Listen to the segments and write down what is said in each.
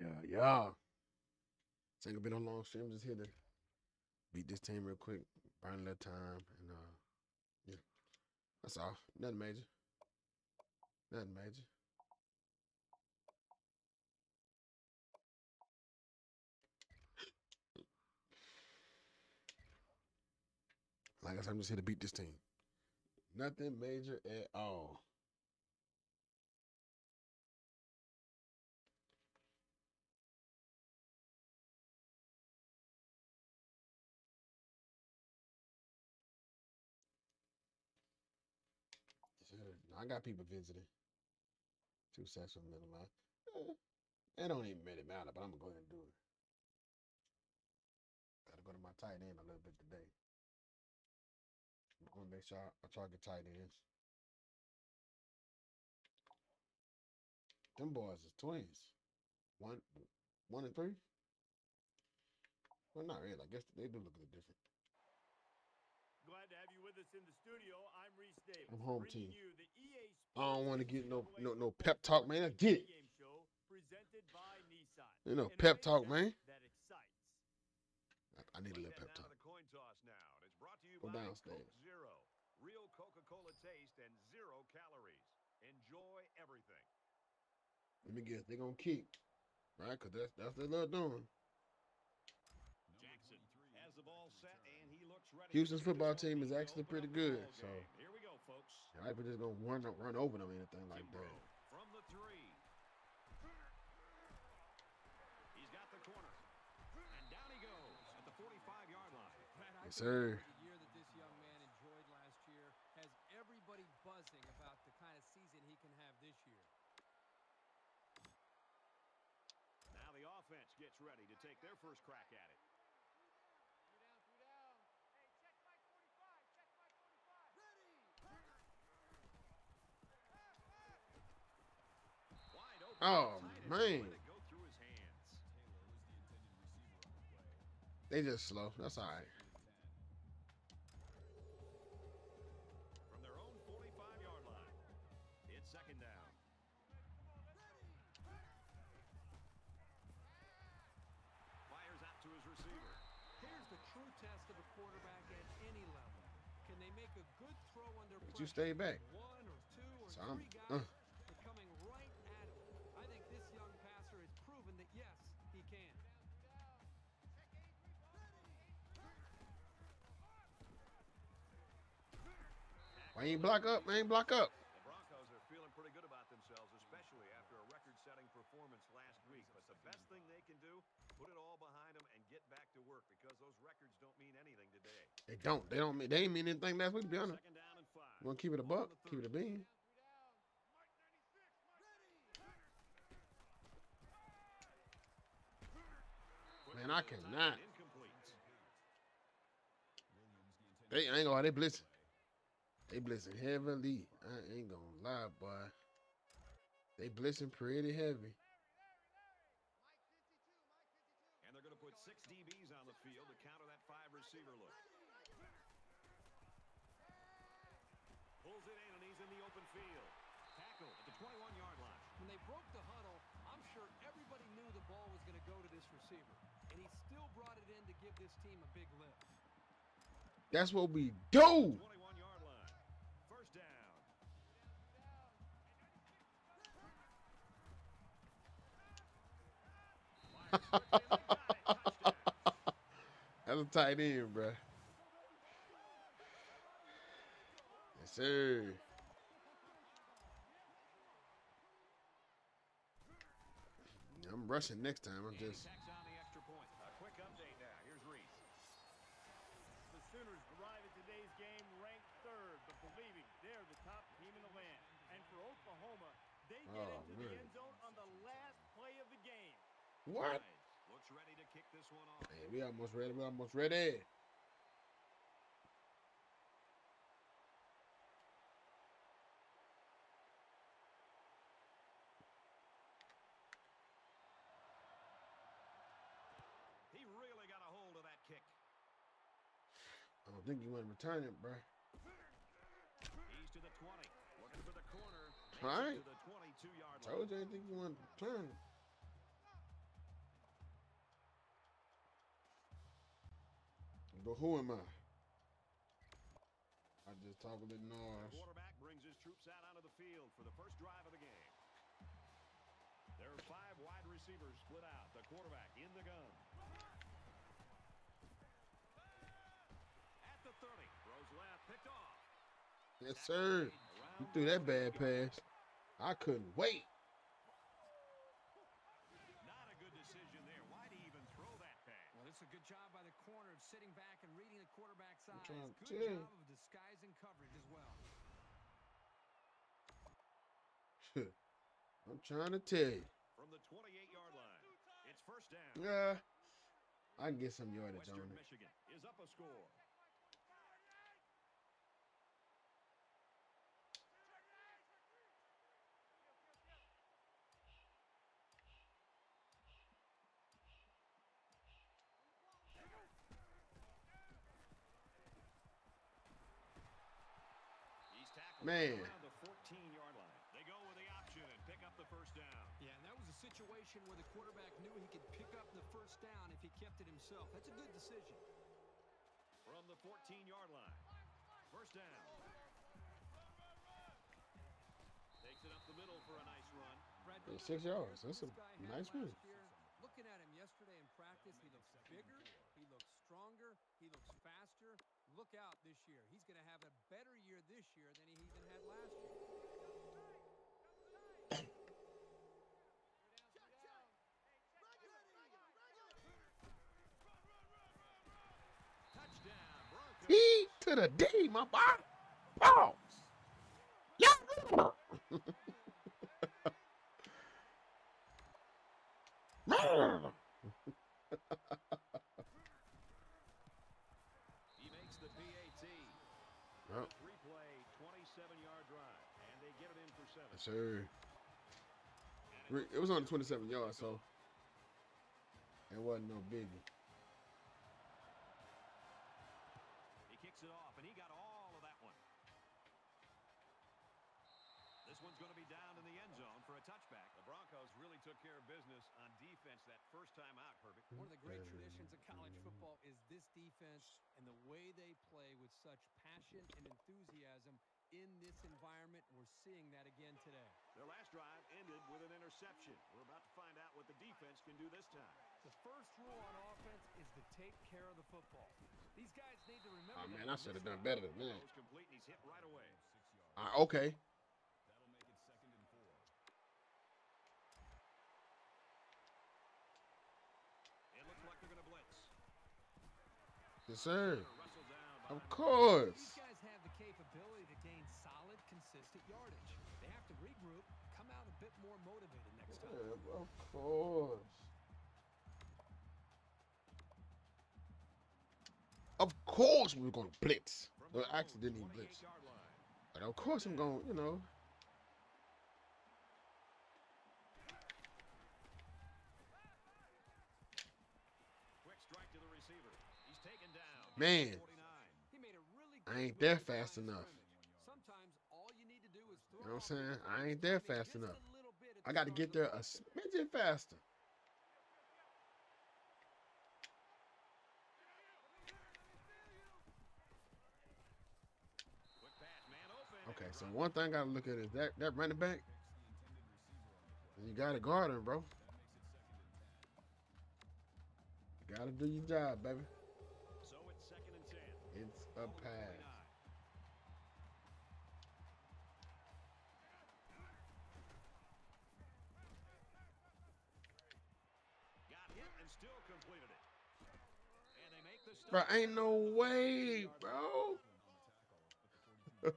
Yeah, yeah. This ain't gonna be no long stream. Just here to beat this team real quick, burn a little time, and uh, yeah, that's all. Nothing major. Nothing major. Like I said, I'm just here to beat this team. Nothing major at all. I got people visiting. Two from middle line. It don't even really matter, but I'm gonna go ahead and do it. Gotta go to my tight end a little bit today. I'm gonna make sure I, I target tight ends. Them boys is twins. One, one and three. Well, not really. I guess they do look a little different. Glad to have you with us in the studio. I'm Rece Davis. I'm home bringing team. You the EA I don't want to get no no no pep talk, man. I get it. Show presented by Nissan. You know, Innovation pep talk, man. That excites. I, I need a little pep talk. coin toss now, and it's brought to you Go downstairs. Coke Zero, real Coca-Cola taste and zero calories. Enjoy everything. Let me guess. they're gonna kick, right? Cause that's that's what they love doing. Jackson has the ball set, and he looks ready. Houston's football team is actually pretty good, so- here we go, folks. I ain't just gonna run run over them or anything like that. from the three. He's got the corner, and down he goes at the 45-yard line. Yes, sir. The year that this young man enjoyed last year has everybody buzzing about the kind of season he can have this year. Now the offense gets ready to take their first crack at it. Wide open. Oh, man. let it go through his hands. They just slow. That's all right. From their own 45-yard line, it's second down. Fires out to his receiver. Here's the true test of a quarterback at any level. Can they make a good throw under pressure? But you stay back. One or two or So I'm- three guys uh. Why ain't block up? Man, block up. The Broncos are feeling pretty good about themselves, especially after a record-setting performance last week. But the best thing they can do, put it all behind them and get back to work because those records don't mean anything today. They don't. They don't mean. They ain't mean anything last week. To be honest. Second down and five. You want to keep it a buck? Keep it a bean. Man, I cannot. They I ain't gonna. They blitzing. They blitzing heavily. I ain't gonna lie, boy. They blitzing pretty heavy. And they're going to put six DBs on the field to counter that five receiver look. Pulls it in and he's in the open field. Tackle at the 21-yard line. When they broke the huddle, I'm sure everybody knew the ball was going to go to this receiver. And he still brought it in to give this team a big lift. That's what we do. That's a tight end, bruh. Yes, sir. I'm rushing next time. I'm just. tacks on the extra point. A quick update now. Here's Rece. The Sooners arrive at today's game ranked third, but believing they're the top team in the land. And for Oklahoma, they get Oh, into the man. end zone on the last play of the game. What? Looks ready to kick this one off. Hey, we almost ready. We almost ready. He really got a hold of that kick. I don't think you want to return it, bro. He's to the 20. Looking for the corner. All right. to the 22-yard line. Told you I didn't think you want to return it. But who am I? I just talk a bit The noise. quarterback brings his troops out onto the field for the first drive of the game. There are five wide receivers split out. The quarterback in the gun. At the 30. Throws left. Picked off. Yes, sir. You threw that bad pass. I couldn't wait. Not a good decision there. Why'd he even throw that pass? Well, it's a good job by the corner of sitting back and reading the quarterback's eyes. Good tell job of disguising coverage as well. I'm trying to tell you. From the 28-yard line. It's first down. Yeah. I can get some yardage Western on it. Michigan is up a score. He's tackled Man. the 14-yard line. They go with the option and pick up the first down. Yeah, and that was a situation where the quarterback knew he could pick up the first down if he kept it himself. That's a good decision. From the 14-yard line. First down. Takes it up the middle for a nice run. Brad, six yards. That's a this guy had nice last move. year, Looking at him yesterday in practice, he looks bigger, he looks stronger, he looks faster. Out this year. He's going to have a better year this year than he even had last year. Touchdown, to the D, my boy. Pause. Yeah. He makes the PAT. Yep. Three-play, 27-yard drive, and they get it in for seven. Yes, sir. It was on 27 yards, so it wasn't no biggie. He kicks it off, and he got all of that one. This one's going to be down in the end zone for a touchback. The Broncos really took care of business on defense that first time out, Perfect. One of the great traditions of college football is this defense and the way they play with such passion and enthusiasm in this environment. We're seeing that again today. Their last drive ended with an interception. We're about to find out what the defense can do this time. The first rule on offense is to take care of the football. These guys need to remember Oh man, I should have done better than that. Throws complete, and he's hit right away. Uh, okay. It looks like they're going to blitz. Yes, sir. Of course. These guys have the capability to gain solid, consistent yardage. They have to regroup, come out a bit more motivated next of course. Of course we are gonna blitz. From Well, their actually didn't even blitz. But of course I'm going, you know. Quick strike to the receiver. He's taken down. Man. He made a really I ain't there fast enough. Sometimes all you need to do is throw You know what I'm saying? I ain't there fast just enough. I got to get there a smidgen faster. Quick pass, man open. Okay, so one thing I gotta look at is that that running back. You gotta guard him, bro. You gotta do your job, baby. So it's second and 10. It's a pass. Bro, ain't no way, bro.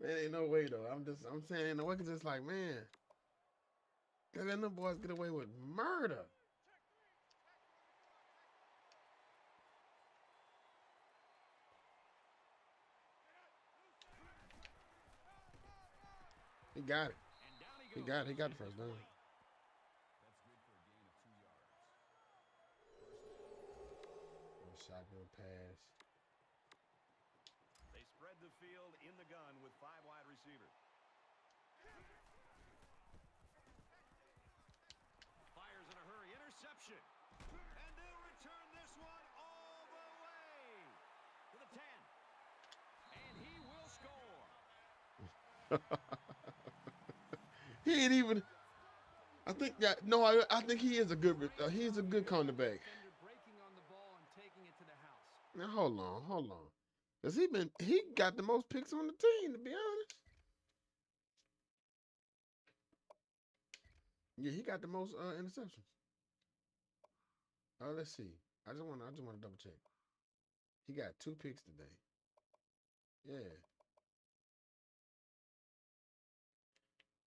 man, ain't no way though. I'm just, I'm saying, ain't no it's like, man, cause then the boys get away with murder. He got it. He He got it. He got the first down. pass. They spread the field in the gun with five wide receivers. Fires in a hurry. Interception. And they'll return this one all the way to the 10. And he will score. he ain't even. I think that no, I, I think he is a good uh, he's a good cornerback. Now hold on, hold on, cause he been he got the most picks on the team. To be honest, yeah, he got the most uh, interceptions. Uh, let's see. I just want I just want to double check. He got two picks today. Yeah.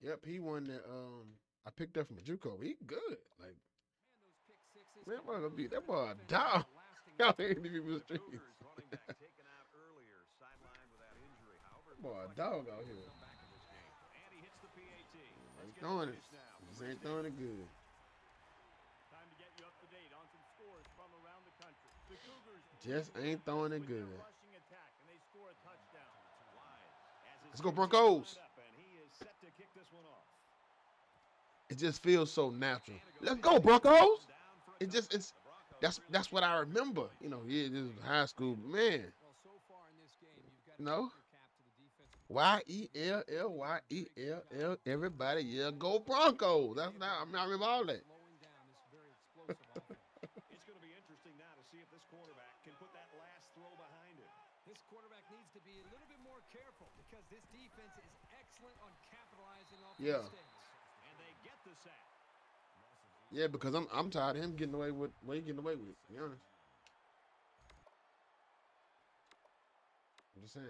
Yep, he won that. Um, I picked up from a JUCO. He good. Like And those pick sixes Man, can boy, gonna be- that boy a dog. Has a lasting y'all impact. ain't even The streets. Cougars running back taken out without injury. However, it Boy, a dog out here. come back in this game. And he hits the PAT. Let's Ain't throwing it. finish ain't throwing it good. Time to get you up to date on some scores from around the country. The Cougars Just ain't throwing it good. rushing attack, and they score a touchdown. Wide. As his Let's go Broncos. And he is set to kick this one off. It just feels so natural. Let's go Broncos. down for a It just it's. The that's that's what I remember. You know, yeah, this is high school, but man. So far in this game, you've got No. tip your cap to the defensive Y E L L Y E L L. Everybody, yeah, go Broncos. That's not. I mean, I remember all that. slowing down this very explosive offense. It's going to be interesting now to see if this quarterback can put that last throw behind it. This quarterback needs to be a little bit more careful because this defense is excellent on capitalizing off Yeah. the mistakes. And they get the sack. Yeah, because I'm I'm tired of him getting away with what he getting away with. To be honest. I'm just saying.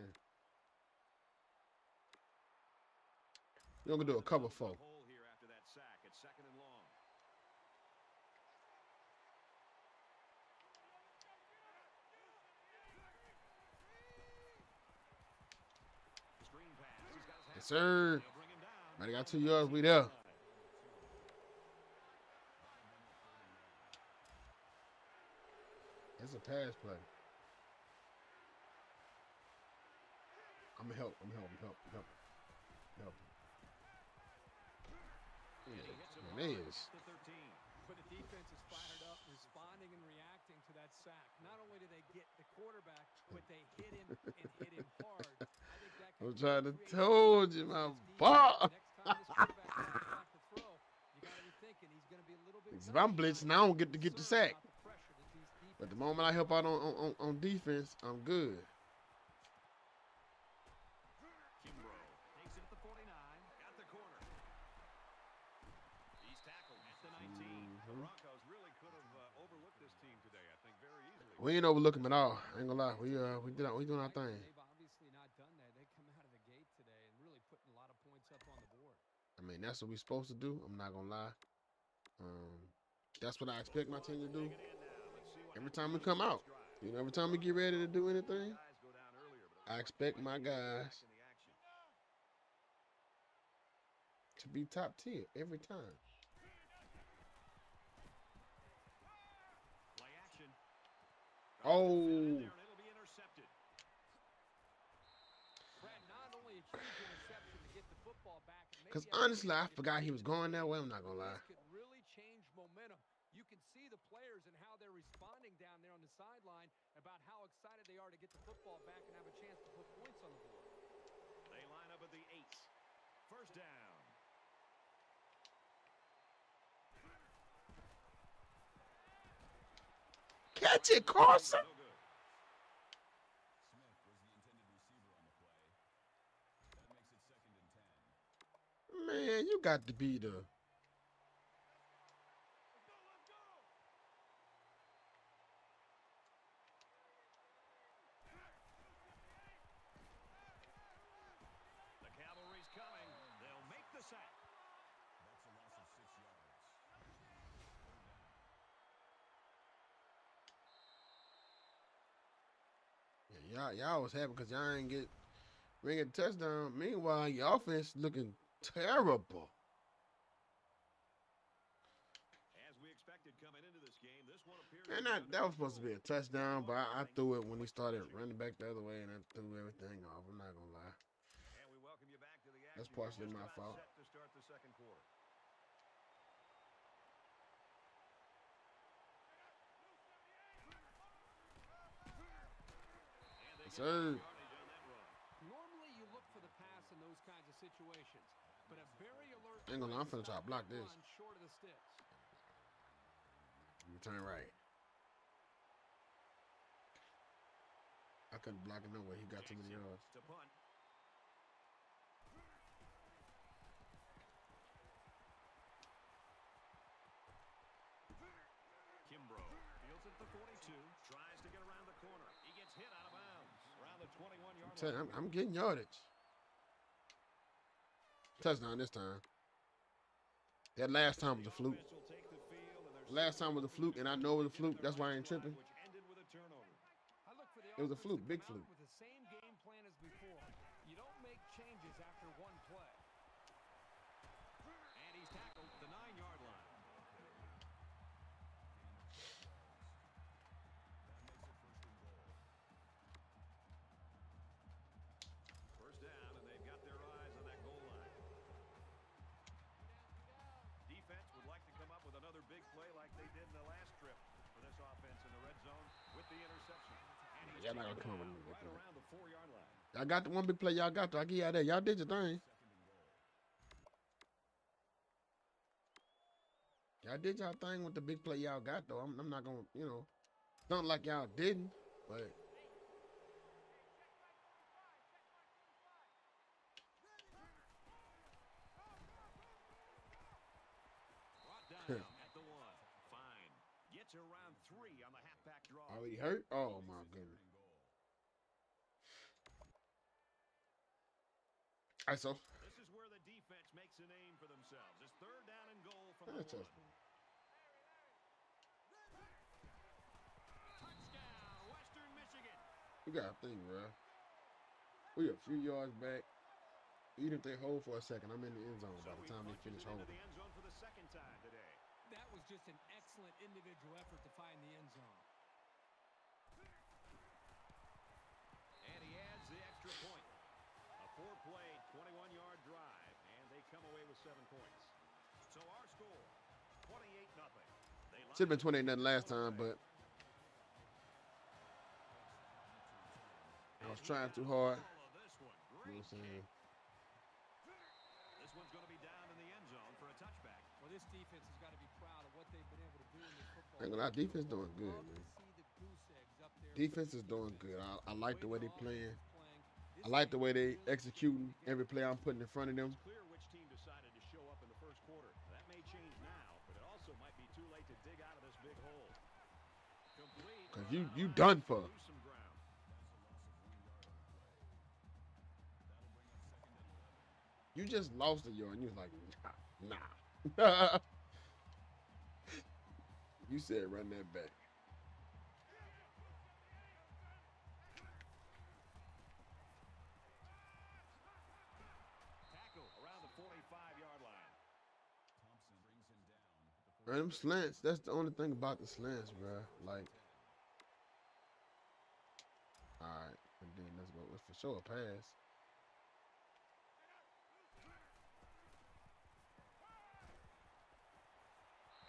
You're gonna do a cover four. Hole here after that sack. It's second and long. Screen pass. He's got his Yes, sir. They'll bring him. Might got two yards. We there. It's a pass play. I'm gonna help. I'm gonna help. I'm help. I'm help. Help. And he hits him Man, it is. at the 13. But the defense is fired up, responding and reacting to that sack. Not only do they get the quarterback, but they hit him and hit him hard. I think that I'm trying to told you, my this defense. boy. Next time this quarterback comes back to throw, you got to be thinking he's going to be a little bit. If I'm blitzing, I don't get to get the sack. about the pressure that these But the moment I help out on on, on, defense, I'm good. Kimbrough takes it at the 49. Got the corner. He's tackled at the 19. The. Broncos really could have overlooked this team today, I think, very easily. We ain't overlooking them at all. I ain't gonna lie. We uh we did our, we doing our thing. Obviously not done that. They come out of the gate today and really putting a lot of points up on the board. I mean that's what we're supposed to do. I'm not gonna lie. Um, that's what I expect my team to do. Every time we come out, you know, every time we get ready to do anything, I expect my guys to be top tier every time. Oh. There, and it'll be intercepted. Brad, not only a huge interception to get the football back. and Cause honestly, I forgot he was going that way. I'm not gonna lie. This could really change momentum. You can see the players and how they're responding down there on the sideline about how excited they to get the football back and have a chance to put points on the board. They line up at the eight. First down. Catch it, Carson. Man, you got to be the. The cavalry's coming. They'll make the sack. Yeah, y'all, y'all was happy because y'all ain't get ring a touchdown. Meanwhile, your offense looking terrible. As we expected coming into this game, this one And that, that was supposed to be a touchdown, but I, I threw it when he started running back the other way, and I threw everything off. I'm not gonna lie. And we welcome you back to the action. That's partially my fault. Set to start the second quarter. And they Yes, sir. Normally, you look for the pass in those kinds of situations. But a very alert Ain't gonna I'm finna try to block this. Short of the sticks. Return right. I couldn't block it no way. He got too many yards. To punt. Kimbrough fields at the 42, tries to get around the corner. He gets hit out of bounds around the 21-yard I'm, you. I'm, I'm getting yardage. Touchdown this time. That last time was a fluke. Last time was a fluke, and I know it was a fluke. That's why I ain't tripping. It was a fluke, big fluke. Got the one big play y'all got. To. I get y'all that. Y'all did your thing. Y'all did y'all thing with the big play y'all got though. I'm, I'm not gonna, you know, don't like y'all didn't, but Brought down at the one. Fine. Gets around three on the halfback draw. already hurt. Oh my goodness. All right, so This is where the defense makes a name for themselves. It's third down and goal from the one. Touchdown, Western Michigan. we got a thing, bro. We a few yards back. Even if they hold for a second, I'm in the end zone So by the time they finish holding. the end zone for the second time today. That was just an excellent individual effort to find the end zone. And he adds the extra point. A four-play, 21-yard drive, and they come away with seven points. So our score, 28 nothing. They line Should have been 28 nothing last time, but I was trying too hard. This. You know what I'm saying? kick. This one's going to be down in the end zone for a touchback. Well, this defense has got to be proud of what they've been able to do in this football. Ain't gonna lie, defense doing good, man. see the goose eggs up there. Defense is doing good. I, I like the way they their playing. offense is playing. I like the way they really executing every play I'm putting in front of them. It's clear which team decided to show up in the first quarter. That may change now, but it also might be too late to dig out of this big hole. Complete. 'Cause you- you done for. You just lost a yard and you was like, nah. nah. you said run that back. Tackle around the 45-yard line. Man, them slants, that's the only thing about the slants, bro. Like, all right, and then let's go. Let's for sure a pass.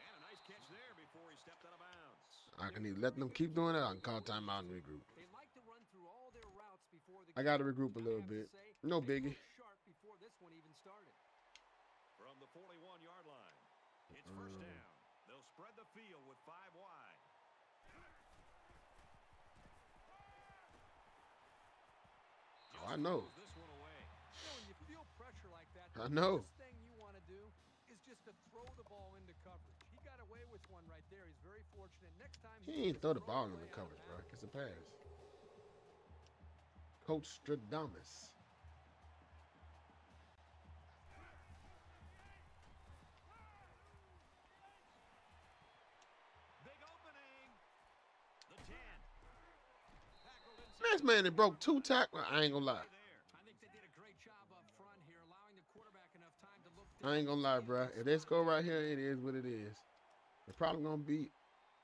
And a nice catch there before he stepped out of bounds. I can either let them keep doing it. I can call timeout and regroup. They like to run through all their routes before the I got to regroup a little bit. say, No biggie. sharp before this one even started. From the 41-yard line. It's first Mm. down. They'll spread the field with five wide. Oh, I know. Throws This one away. You know, when you feel pressure like that, I the know. last thing you want to do is just to throw Oh, the ball into coverage. He got away with one right there. He's very fortunate. Next time He ain't throw the ball in the coverage, bro. It's a pass. Coach Stradamus. This man that broke two tackles. I ain't gonna lie. I ain't gonna lie, bro. If they score right here, it is what it is. The problem gonna be,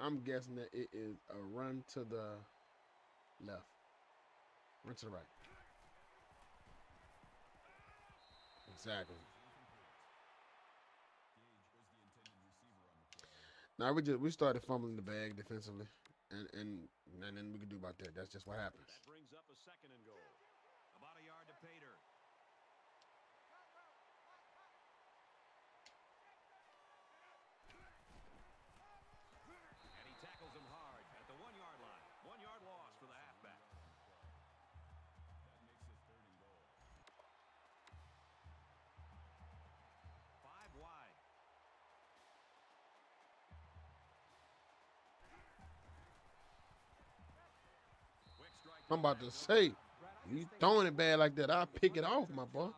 I'm guessing that it is a run to the left, run to the right. Exactly. Now we just we started fumbling the bag defensively, and and and then we can do about that. That's just what happens. That brings up a second and goal. I'm about to say, you throwing it bad like that, I'll pick it off, my boy.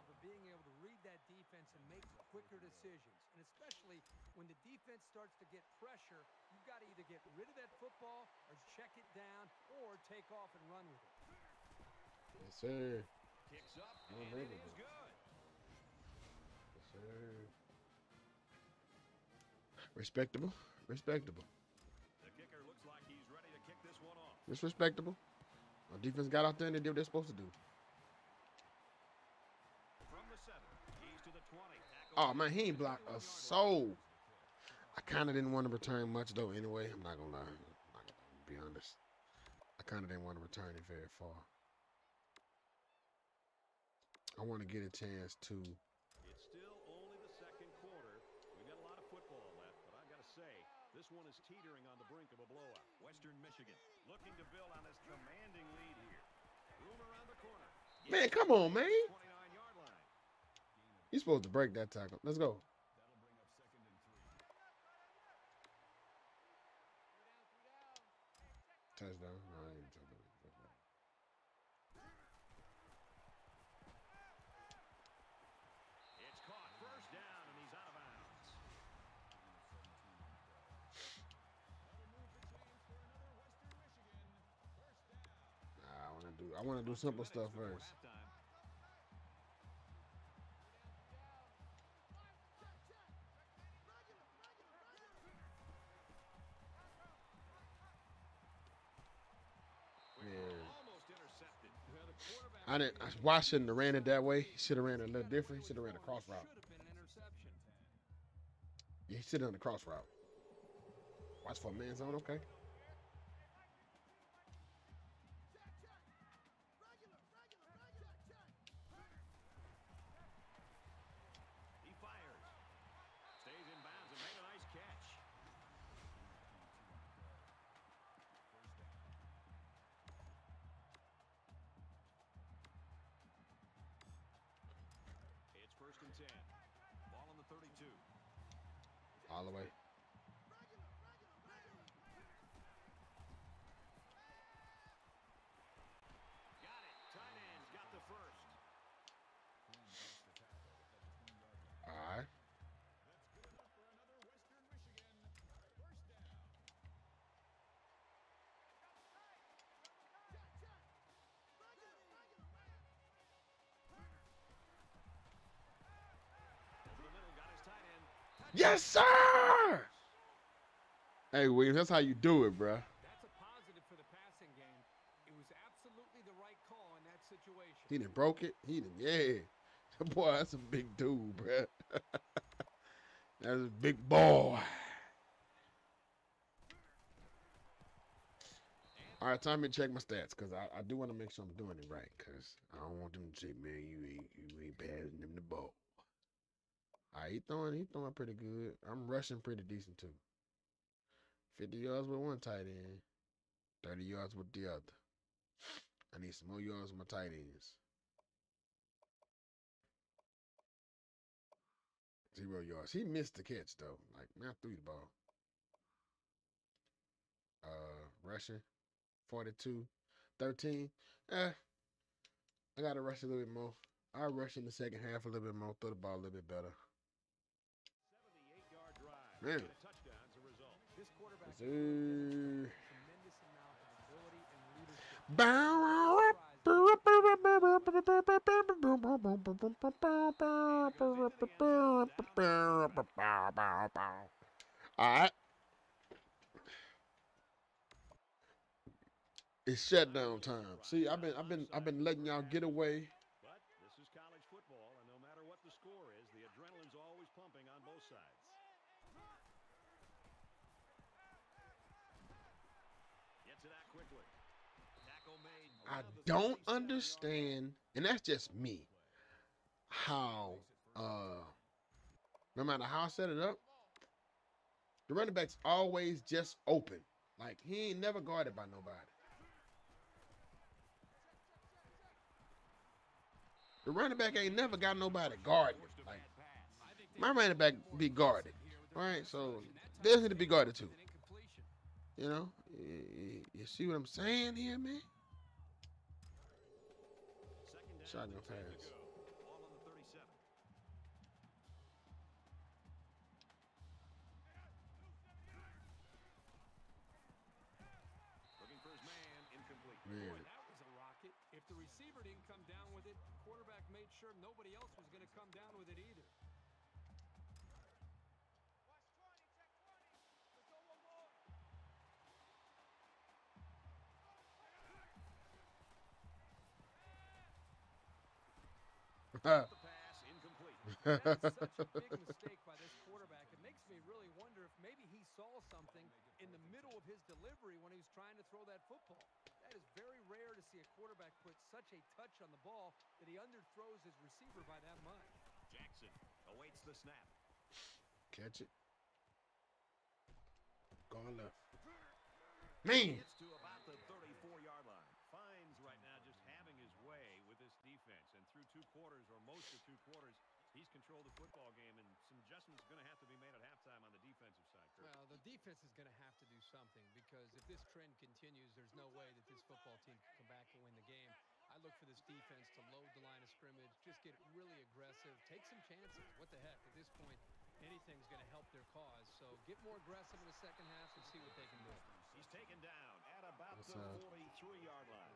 Starts to get pressure, you've got to either get rid of that football or check it down or take off and run with it. Yes, sir. Kicks up, and it is go. good. Yes, sir. Respectable. Respectable. The kicker looks like he's ready to kick this one off. It's respectable. Our defense got out there and they did what they're supposed to do. From the seven, he's to the 20. Oh man, he ain't blocked a soul. I kind of didn't want to return much though. Anyway, I'm not gonna lie. I'm not gonna be honest. I kind of didn't want to return it very far. I want to get a chance to. It's still only the second quarter. We've got a lot of football left, but I've got to say, this one is teetering on the brink of a blowout. Western Michigan looking to build on this commanding lead here. Room around the corner. Man, come on, man. 29-yard. You're supposed to break that tackle. Let's go. Touchdown. To do. I want to do simple stuff first. halftime. Yeah. Almost intercepted. Well, the quarterback I didn't. I, why shouldn't have ran it that way? He should have ran it a little different. He should have ran a cross route. should have been an interception. Yeah, he should have done the cross route. Watch for a man zone. Okay. Yes, sir. Hey, Williams, that's how you do it, bruh. That's a positive for the passing game. It was absolutely the right call in that situation. He done broke it. He done, yeah. Boy, that's a big dude, bruh. that's a big boy. All right, time to check my stats because I, I do want to make sure I'm doing it right because I don't want them to say, man, you ain't you ain't passing them the ball. Right, he throwing he throwing pretty good. I'm rushing pretty decent too. 50 yards with one tight end, 30 yards with the other. I need some more yards with my tight ends. Zero yards. He missed the catch though. Like man, I threw the ball. Uh, rushing, 42, 13. Eh, I gotta rush a little bit more. I rush in the second half a little bit more. Throw the ball a little bit better. And leadership. All right. It's shutdown time. See, I've been, I've been, I've been letting y'all get away. But this is college football, and no matter what the score is, the adrenaline's always pumping on both sides. Gets it out quickly. Tackle made. I One of the don't understand, and that's just me. How, uh, no matter how I set it up, the running back's always just open. Like he ain't never guarded by nobody. The running back ain't never got nobody guarding. Like my running back be guarded, right? So they need to be guarded too. You know, you see what I'm saying here, man? Shotgun pass. Ball in the middle of his delivery when he was trying to throw that football. That is very rare to see a quarterback put such a touch on the ball that he underthrows his receiver by that much. Jackson awaits the snap. Catch it. Going left. Man. Gets to about the 34-yard line. Finds right now just having his way with this defense. And through two quarters, or most of two quarters, he's controlled the football game. And some adjustments are going to have to be made at halftime on the defensive side, Kirk. Well, the defense is going to have to do something because if this trend continues, there's no way that this football team can come back and win the game. I look for this defense to load the line of scrimmage, just get really aggressive, take some chances. What the heck? At this point, anything's going to help their cause. So get more aggressive in the second half and see what they can do. He's taken down at about That's, the uh, 43-yard line.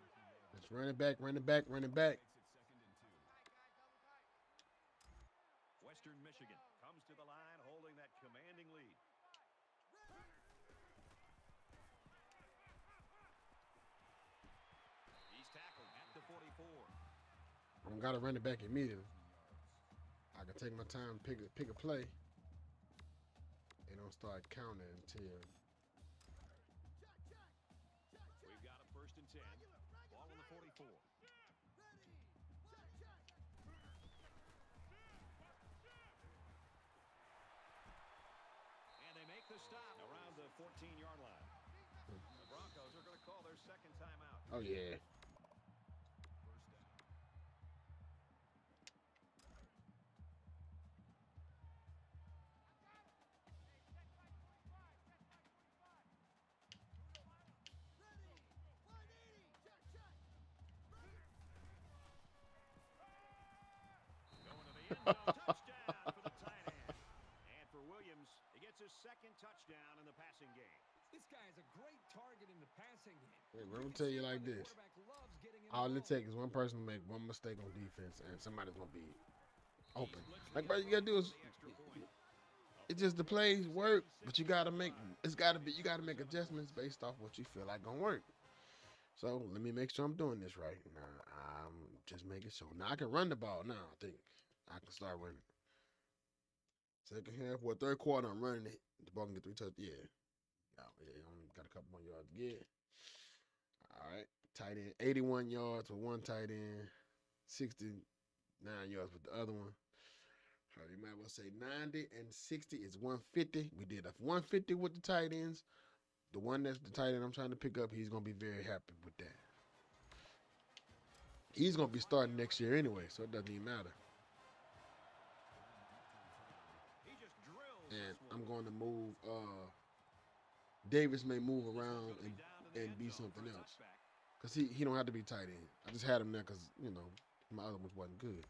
Let's run it back, run it back, run it back. Western Michigan comes to the line holding that commanding lead. He's tackled at the 44. I don't gotta run it back immediately. I can take my time, pick a pick a play. and don't start counting until gets his second touchdown in the passing game. This guy is a great target in the passing game. Hey, let me tell you like this. quarterback loves getting him All it takes is one person to make one mistake on defense, and somebody's gonna be open. Like, bro, you gotta do is it's just the plays work, but you gotta make it's gotta be you gotta make adjustments based off what you feel like gonna work. So let me make sure I'm doing this right. Now I'm just making sure. Now I can run the ball. Now I think I can start running. Second half, what third quarter I'm running it. The ball can get three touchdowns. Yeah. Yeah, yeah, only got a couple more yards to get. All right. Tight end, 81 yards with one tight end, 69 yards with the other one. You might as well say 90 and 60 is 150. We did a 150 with the tight ends. The one that's the tight end I'm trying to pick up, he's gonna be very happy with that. He's gonna be starting next year anyway, so it doesn't even matter. He just drills And I'm going to move. uh Davis may move around and and be something else. because he he don't have to be tight end. I just had him there because you know my other ones wasn't good.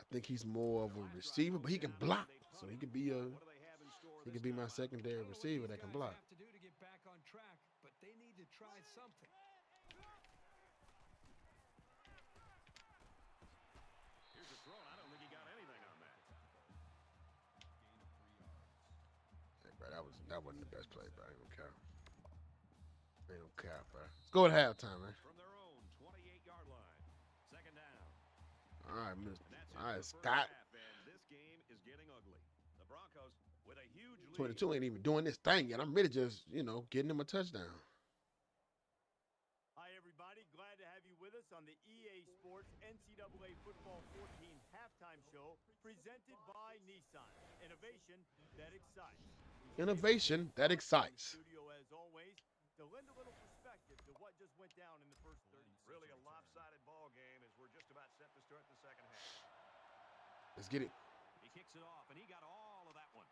I think he's more of a receiver, but he can block, so he could be a he could be my secondary receiver that can block. but they need to try something. That was that wasn't the best play, but Ain't gonna count. Ain't gonna count, bro. Let's go at halftime, man. From their own 28-yard line. Second down. All right, Mister. And that's it All right, Scott. half, this game is getting ugly. The Broncos with a huge lead. 22 ain't even doing this thing yet. I'm really just you know getting him a touchdown. Hi, everybody. Glad to have you with us on the EA Sports NCAA Football 14 halftime show presented by Nissan. Innovation that excites. Innovation that excites. Studio as always to lend a little perspective to what just went down in the first 30 Really a lopsided ball game as we're just about set to start the second half. Let's get it. He kicks it off, and he got all of that one.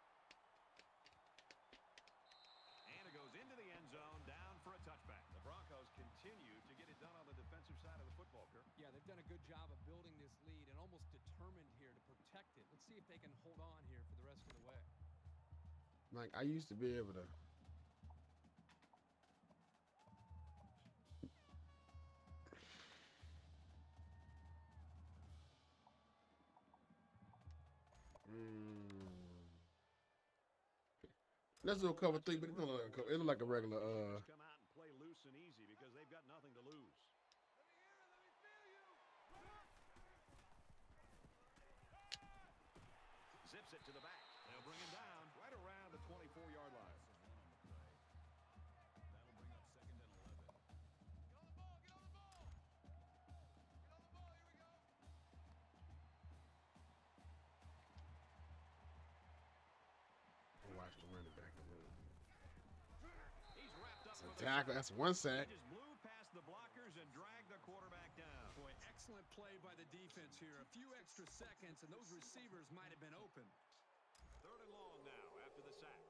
And it goes into the end zone, down for a touchback. The Broncos continue to get it done on the defensive side of the football, Kirk. Yeah, they've done a good job of building this lead and almost determined here to protect it. Let's see if they can hold on here for the rest of the way. Like I used to be able to. Mm. Let's do a cover three, but it don't look like a, co- it look like a regular. Uh, He's That's a tackle. That's one They sack. just blew past the blockers and dragged the quarterback down. Boy, excellent play by the defense here. A few extra seconds, and those receivers might have been open. Third and long now after the sack.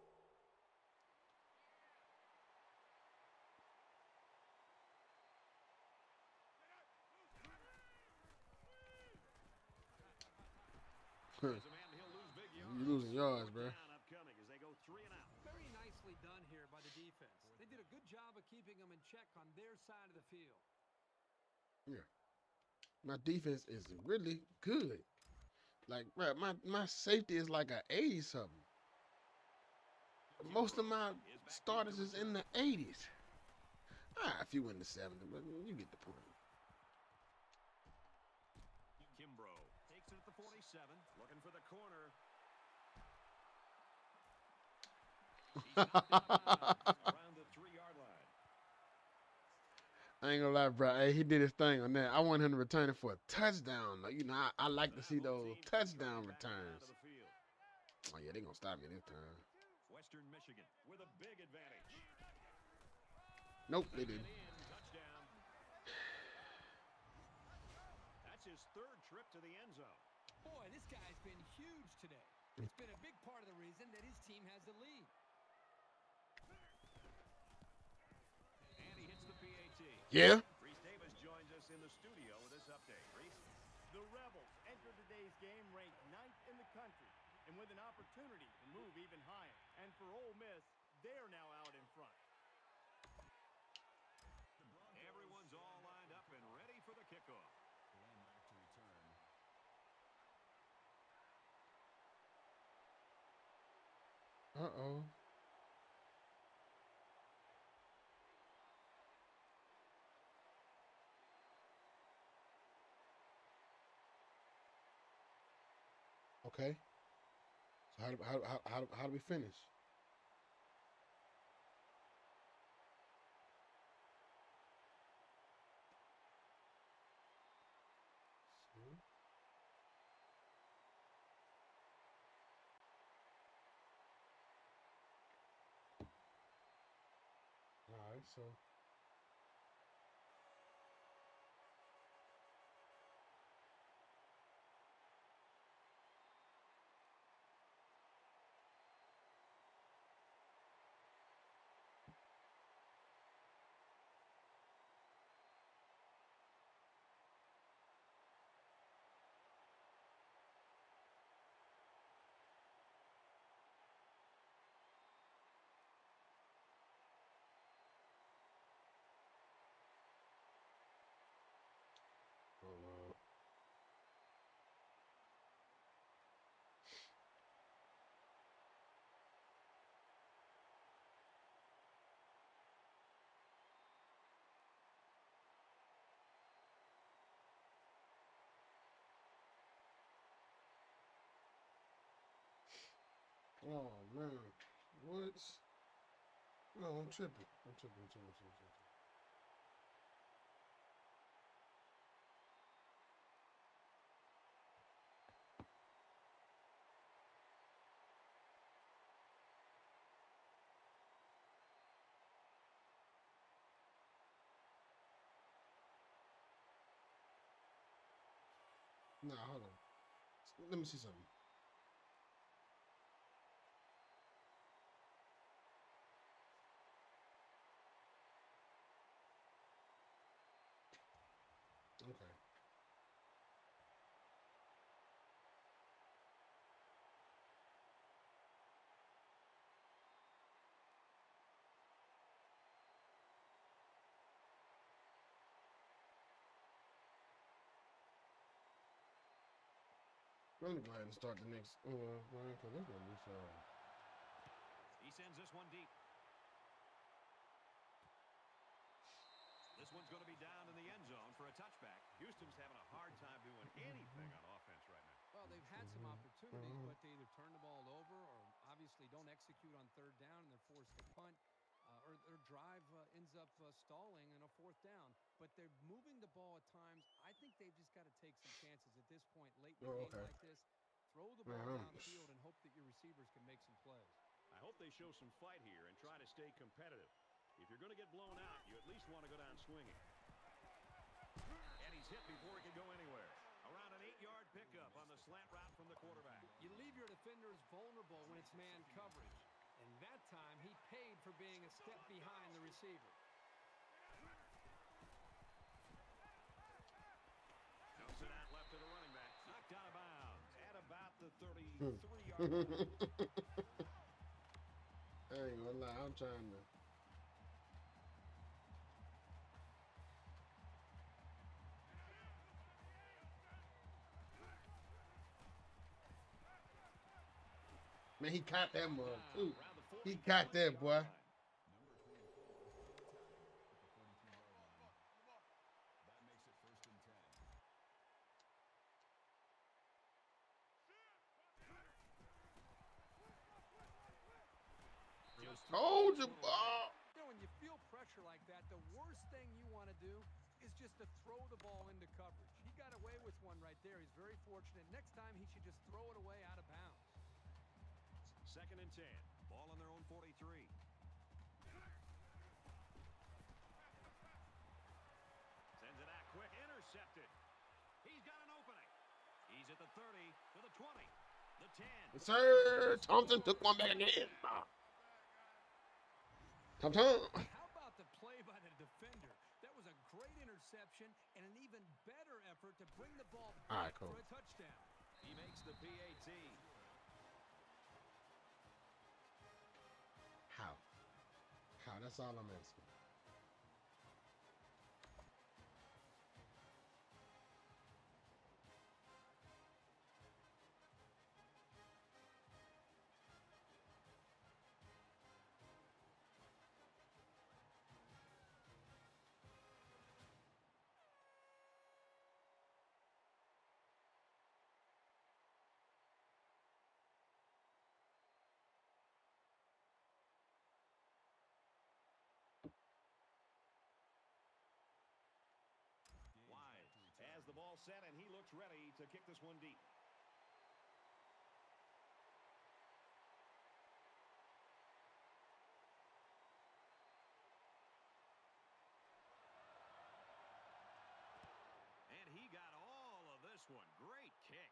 Huh. A man, he'll lose big yards. You losing yards, bro. Down upcoming as they go three and out. Very nicely done here by the defense. They did a good job of keeping them in check on their side of the field. My defense is really good. Like, bro, my my safety is like a eighty something. Most of my starters is in the eighties. Ah, if you win the seventy, but you get the point. Kimbrough takes it at the 47, looking for the corner. He's knocked down around the three-yard line. I ain't gonna lie, bro. Hey, he did his thing on that. I want him to return it for a touchdown. Like, you know, I, I like to see those touchdown returns. Oh yeah, they gonna stop me this time. Western Michigan with a big advantage. Nope, they didn't. touchdown. That's his third trip to the end zone. Boy, this guy's been huge today. Mm. It's been a big part of the reason that his team has the lead. And he hits the PAT. Yeah. Rece Davis joins us in the studio with this update. Rece? The Rebels enter today's game ranked ninth in the country and with an opportunity to move even higher. And for Ole Miss, they are now out in front. Everyone's all lined up and ready for the kickoff. Uh oh. Okay. So how do, how how how, how do we finish? All right, so uh, Oh man, what? No, I'm tripping. I'm tripping. I'm tripping. I'm tripping. Nah, hold on. Let me see something. Okay. Let me go ahead and start the next. Uh, well, because this gonna be so. He sends this one deep. This one's going to be down in the end zone for a touchback. Houston's having a hard time doing anything on offense right now. Well, they've had some opportunities, but they either turn the ball over or obviously don't execute on third down and they're forced to punt. Or their drive uh, ends up uh, stalling in a fourth down. But they're moving the ball at times. I think they've just got to take some chances at this point, late in the Oh, game okay. like this. Throw the ball I'm- downfield and hope that your receivers can make some plays. I hope they show some fight here and try to stay competitive. If you're going to get blown out, you at least want to go down swinging. And he's hit before he can go anywhere. Around an eight-yard pickup on the slant route from the quarterback. You leave your defenders vulnerable when it's man coverage. And that time, he paid for being a step behind the receiver. Dumps it out left to the running back. Knocked out of bounds at about the hmm. 33-yard line. I ain't gonna lie. I'm trying to. Man, he caught that mug ah, too. Around the 40, He got that, 20-yard boy. line. Told you, little boy. You know, when you feel pressure like that, the worst thing you want to do is just to throw the ball into coverage. He got away with one right there. He's very fortunate. Next time, he should just throw it away out of bounds. Second and 10. 43. Sends it out quick. Intercepted. He's got an opening. He's at the 30, to the 20, the 10. Yes, sir. Thompson took one back again. Tom Tom. How about the play by the defender? That was a great interception and an even better effort to bring the ball All right, back cool. for a touchdown. He makes the PAT. That's all I'm asking. Set, and he looks ready to kick this one deep. And he got all of this one. Great kick.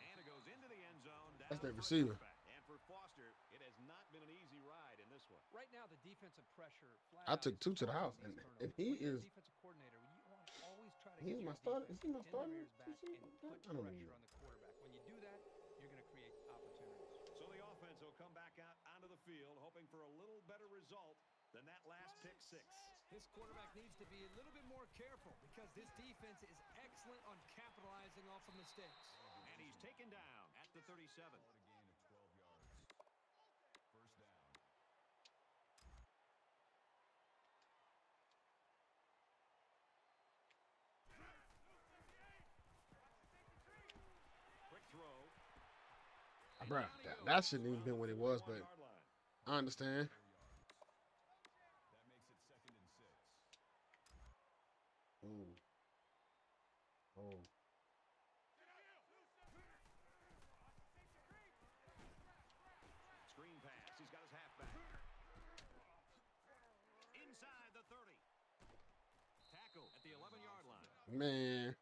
And it goes into the end zone. That's down their receiver. And for Foster, it has not been an easy ride in this one. Right now, the defensive pressure. I took two to the house, and- and he When you're a is- defensive coordinator. You want to always try to He's get my starter. defense Is he my starter? the rear's back Is he- I- put I don't pressure know. on the quarterback. When you do that, you're going to create opportunities. So the offense will come back out onto the field, hoping for a little better result than that last pick six. His quarterback needs to be a little bit more careful because this defense is excellent on capitalizing off of mistakes. And he's taken down at the 37. Quick throw. And Bruh, down he that, shouldn't even been what it was, but 41-yard line. I understand. Ooh. Oh. Screen pass. He's got his halfback. Inside the 30. Tackle at the 11-yard line. Man.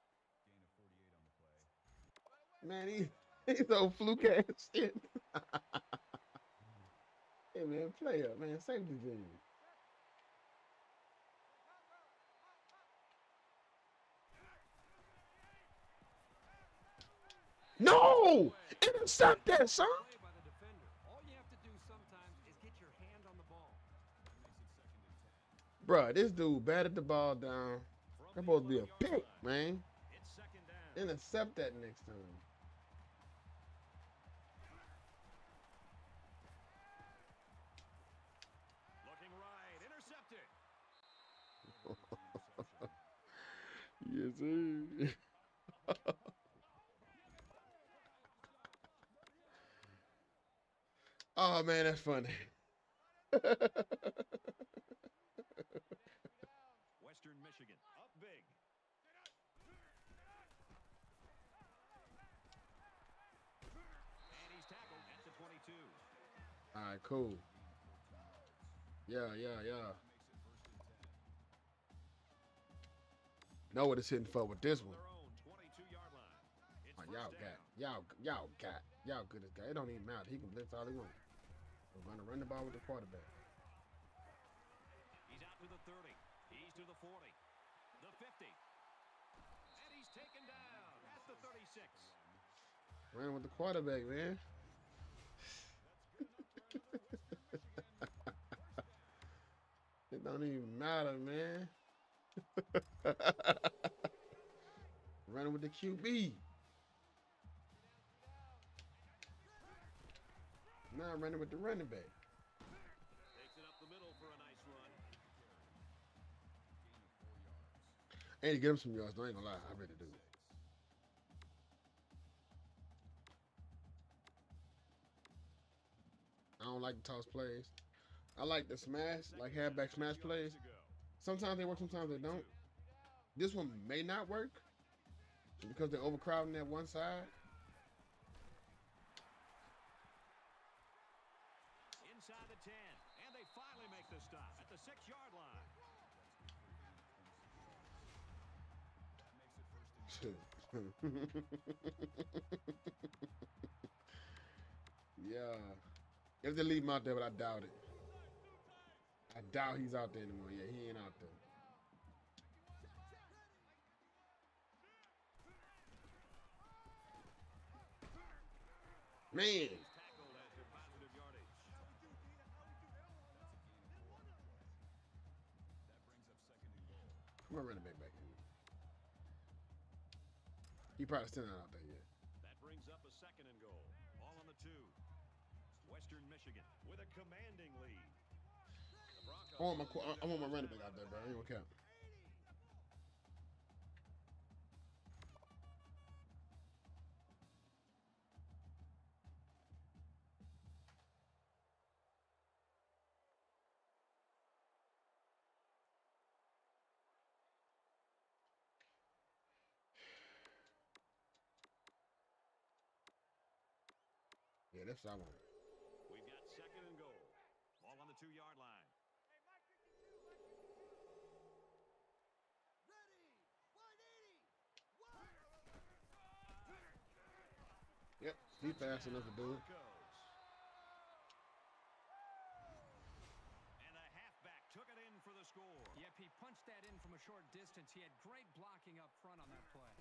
Man, he he's so fluke ass shit. hey man, play up, man. Safety team. No! Intercept that, son. Bruh, this dude batted the ball down. From That the supposed to be a 11-yard pick, man. Intercept that next time. Yes, sir. oh man, that's funny. Western Michigan up big. And he's tackled at the 22. All right, cool. Yeah, yeah, yeah. Know what it's hitting for with this one. 22-yard line. Oh, y'all got, y'all, y'all got, y'all good as guy. It don't even matter. He can blitz all he wants. We're gonna run the ball with the quarterback. He's out to the 30. He's to the 40. The 50. And he's taken down at the 36. Run with the quarterback, man. it don't even matter, man. Running with the QB. Now running with the running back. Takes it up the middle for a nice run. And to get him some yards, I ain't gonna lie, I really do. I don't like the toss plays. I like the smash, like halfback smash plays. Sometimes they work, sometimes they don't. This one may not work because they're overcrowding that one side. Inside the 10. And they finally make the stop at the six-yard line. yeah. If they leave him out there, but I doubt it. I doubt he's out there anymore. Yeah, he ain't out there. Man. Come on, running back back here. He probably still not out there yet. That brings up a second and goal. Ball on the two. Western Michigan with a commanding lead. I want my I want my running back out there, bro. Ain't gonna count. Yeah, that's what I want. We've got second and goal. Ball on the two-yard line. Yep, he fast enough to do it. And the halfback took it in for the score. Yep, he punched that in from a short distance. He had great blocking up front on that play.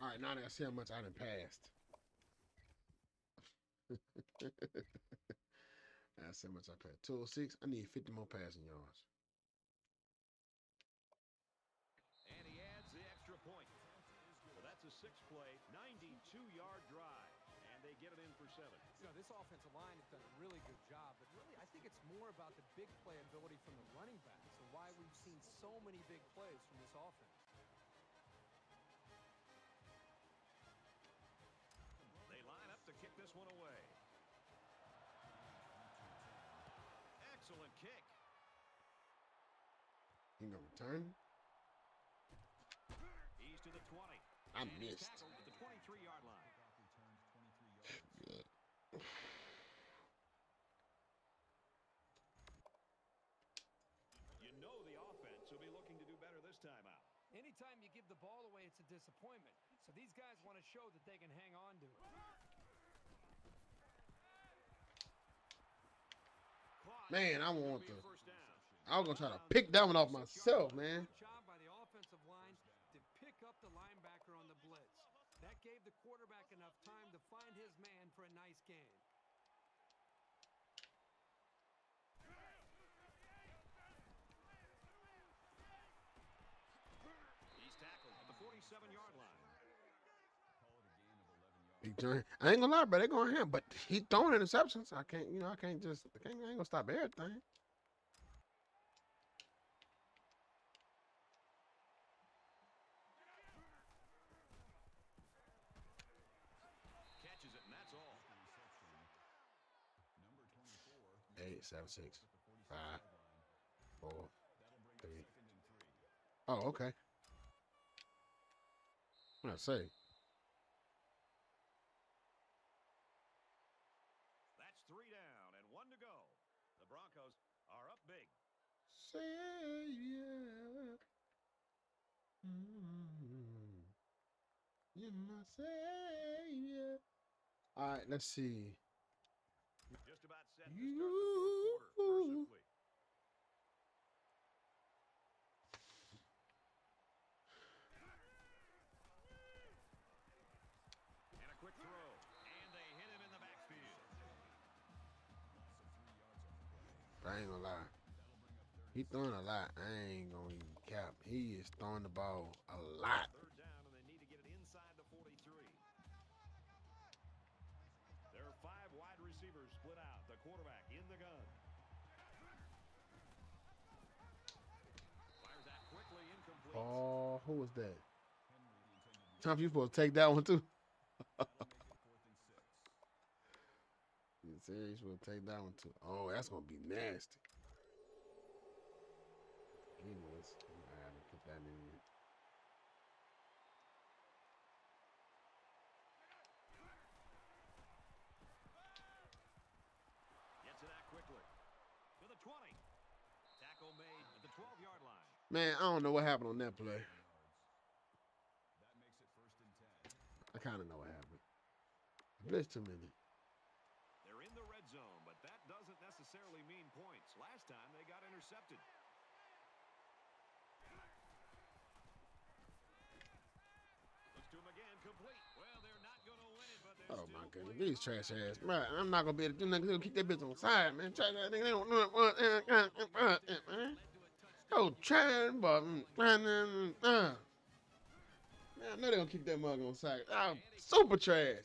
All right, now that I see how much I done passed. That's how much I passed. 206. I need 50 more passing yards. You know, this offensive line has done a really good job, but really, I think it's more about the big play ability from the running backs and why we've seen so many big plays from this offense. They line up to kick this one away. Excellent kick. He gonna return? He's to the 20. I missed. tackled at the 23-yard line. You know the offense will be looking to do better this time out. Anytime you give the ball away, it's a disappointment. So these guys want to show that they can hang on to it. Man, I It's gonna want the- I was gonna try to pick that one off myself, man. this game. He's tackled at the 47-yard line. I ain't gonna lie, bro. They're going him, but he throwing interceptions. I can't, you know, I can't just, I, can't, I ain't gonna stop everything. Eight, seven, six, five, four, three. Oh, okay. What I say? That's three down and one to go. The Broncos are up big. Savior. Mm, You're my savior. All right, let's see. Just about set to start the fourth quarter. Mercifully. And a quick throw. And they hit him in the backfield. I ain't gonna lie. He throwing a lot. I ain't gonna even cap. He is throwing the ball a lot. Oh, who was that? Tom, you supposed to take that one too. You serious? To take that one too. Oh, that's gonna be nasty. Anyways, I had to put that in. Gets it out quickly. To the 20. Tackle made at the 12-yard line. Man, I don't know what happened on that play. I kind of know what happened. Blitz too many. They're in the red zone, but that doesn't necessarily mean points. Last time they got intercepted. Looks to him again, complete. Well, they're not going to win it, but they're Oh my goodness, these trash ass. Right, I'm not gonna be able to do nothing. Keep that bitch on the side, man. Trash ass they don't know what, uh, uh, uh, uh, man. Oh, trash, but uh. Man, I know they gonna keep that mug on side. Oh, super trash.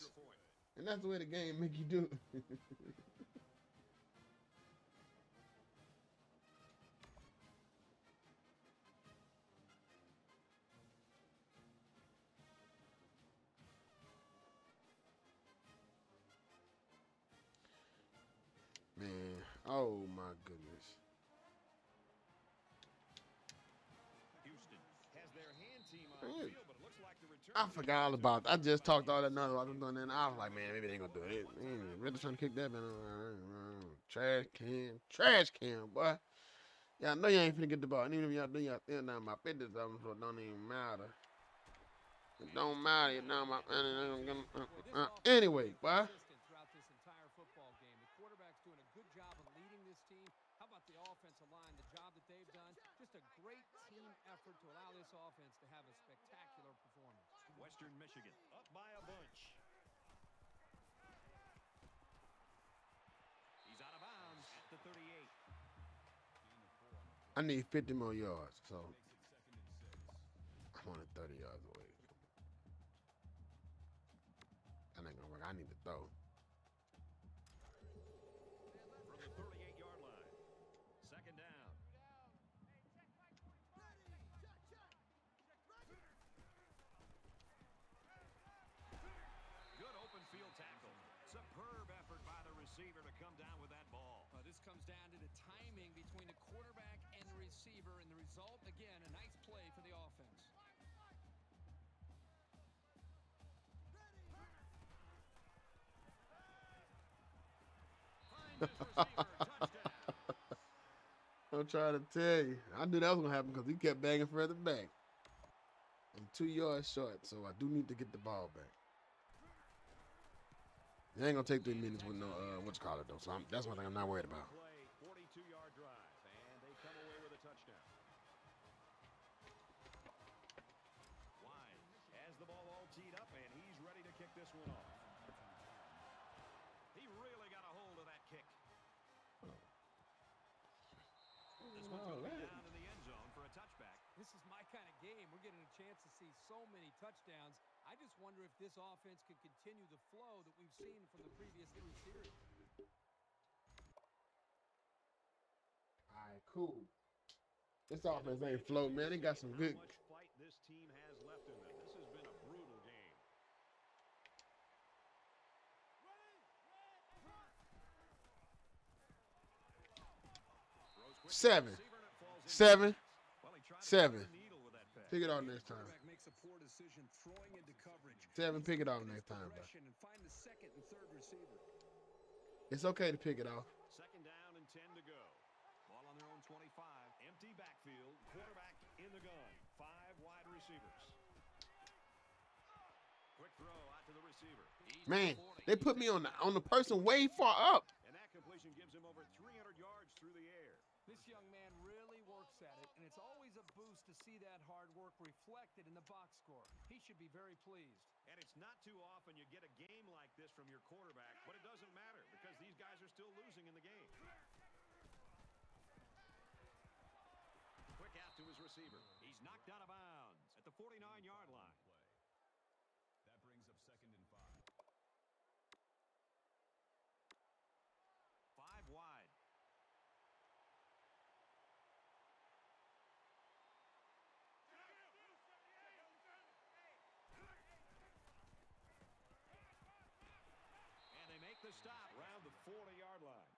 And that's the way the game make you do. it. Man, oh my I forgot all about. I just talked all that another. I was doing that. I was like, man, maybe they ain't gonna do it. Man, really trying to kick that man. Trash can, trash can, boy. Y'all know y'all ain't finna get the ball. And even if y'all do, y'all still down my business of them, so it don't even matter. It don't matter. It don't matter. Anyway, boy. Consistent throughout this entire football game. The quarterback's doing a good job of leading this team. How about the offensive line, the job that they've done? Just a great team effort to allow this offense to have a spectacular performance. Western Michigan up by a bunch. He's out of bounds at the 38. I need 50 more yards, so I'm only 30 yards receiver, and the result, again, a nice play for the offense. I'm trying to tell you. I knew that was gonna happen because he kept banging further back. I'm two yards short, so I do need to get the ball back. It ain't gonna take three minutes with no uh what you call it though. So I'm, that's one thing I'm not worried about. Play, 42-yard drive, and they come away with a touchdown. Wine has the ball all teed up, and he's ready this one off. He really got a hold of that kick. This one's going to be down in the end zone for a touchback. This is my kind of game. We're getting a chance to see so many touchdowns I just wonder if this offense can continue the flow that we've seen from the previous three series. All right, cool. This offense ain't float, man. They got some good. How much fight this team has left in them. This has been a brutal game. Throws quick to the Seven. receiver and it falls into Seven. his hands. Well, he tried to Seven. thread the needle with that pass. Pick it off next time. Quarterback makes a poor decision throwing into coverage. Seven, pick it off next time, bro. progression And find the second and third receiver. It's okay to pick it off. Second down and 10 to go. Ball on their own 25. Empty backfield. Quarterback in the gun. Five wide receivers. Quick throw out to the receiver. Man, at the 40. they put me on the on the person way far up. And that completion gives him over 300 yards through the air. This young man really works at it, and it's always a boost to see that hard work reflected in the box score. He should be very pleased. And it's not too often you get a game like this from your quarterback, but it doesn't matter because these guys are still losing in the game. Quick out to his receiver. He's knocked out of bounds at the 49-yard line. That brings up second and five. Five wide. And they make the stop around the 40-yard line.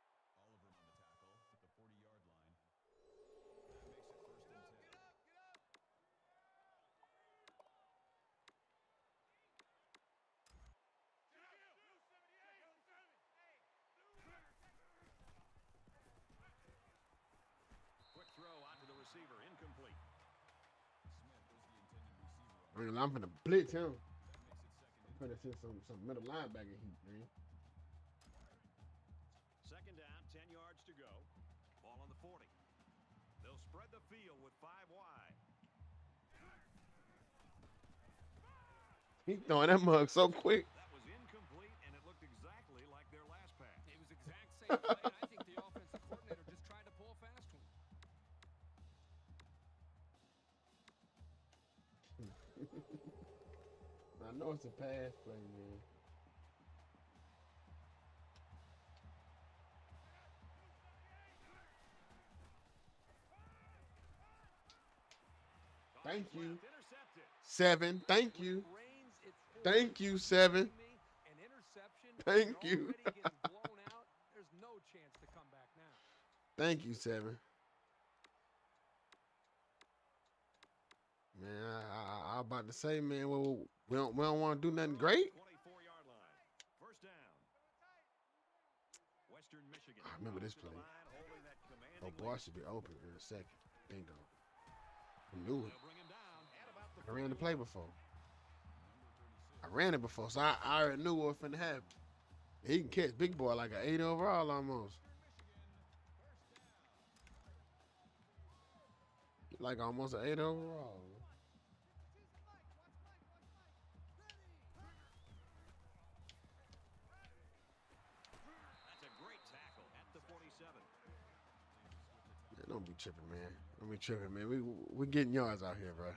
Oliver on the tackle at the 40-yard line. That makes it first and 10. Quick throw out to the receiver, incomplete. Smith was the intended receiver on I mean, I'm gonna blitz him. That makes it I'm gonna send some some middle linebacker heat, man. Second down, 10 yards to go. Ball on the 40. They'll spread the field with five wide. He throwing that mug so quick. That was incomplete, and it looked exactly like their last pass. It was exact same play, know it's a pass play, man. Thank you. Seven. Thank you. Thank you, seven. Thank you. already getting blown out. There's no chance to come back now. Thank you, seven. Man, I, I, I about to say, man, well, we don't, we don't want to do nothing great. 24-yard line. First down. Western Michigan. I remember this play. Oh, I should be open in a second. Bingo. I knew it. I ran the play before. I ran it before, so I, I already knew what was finna happen. He can catch big boy like an eight overall almost. Like almost an eight overall. Don't be tripping, man. Don't be tripping, man. We we getting yards out here, bro.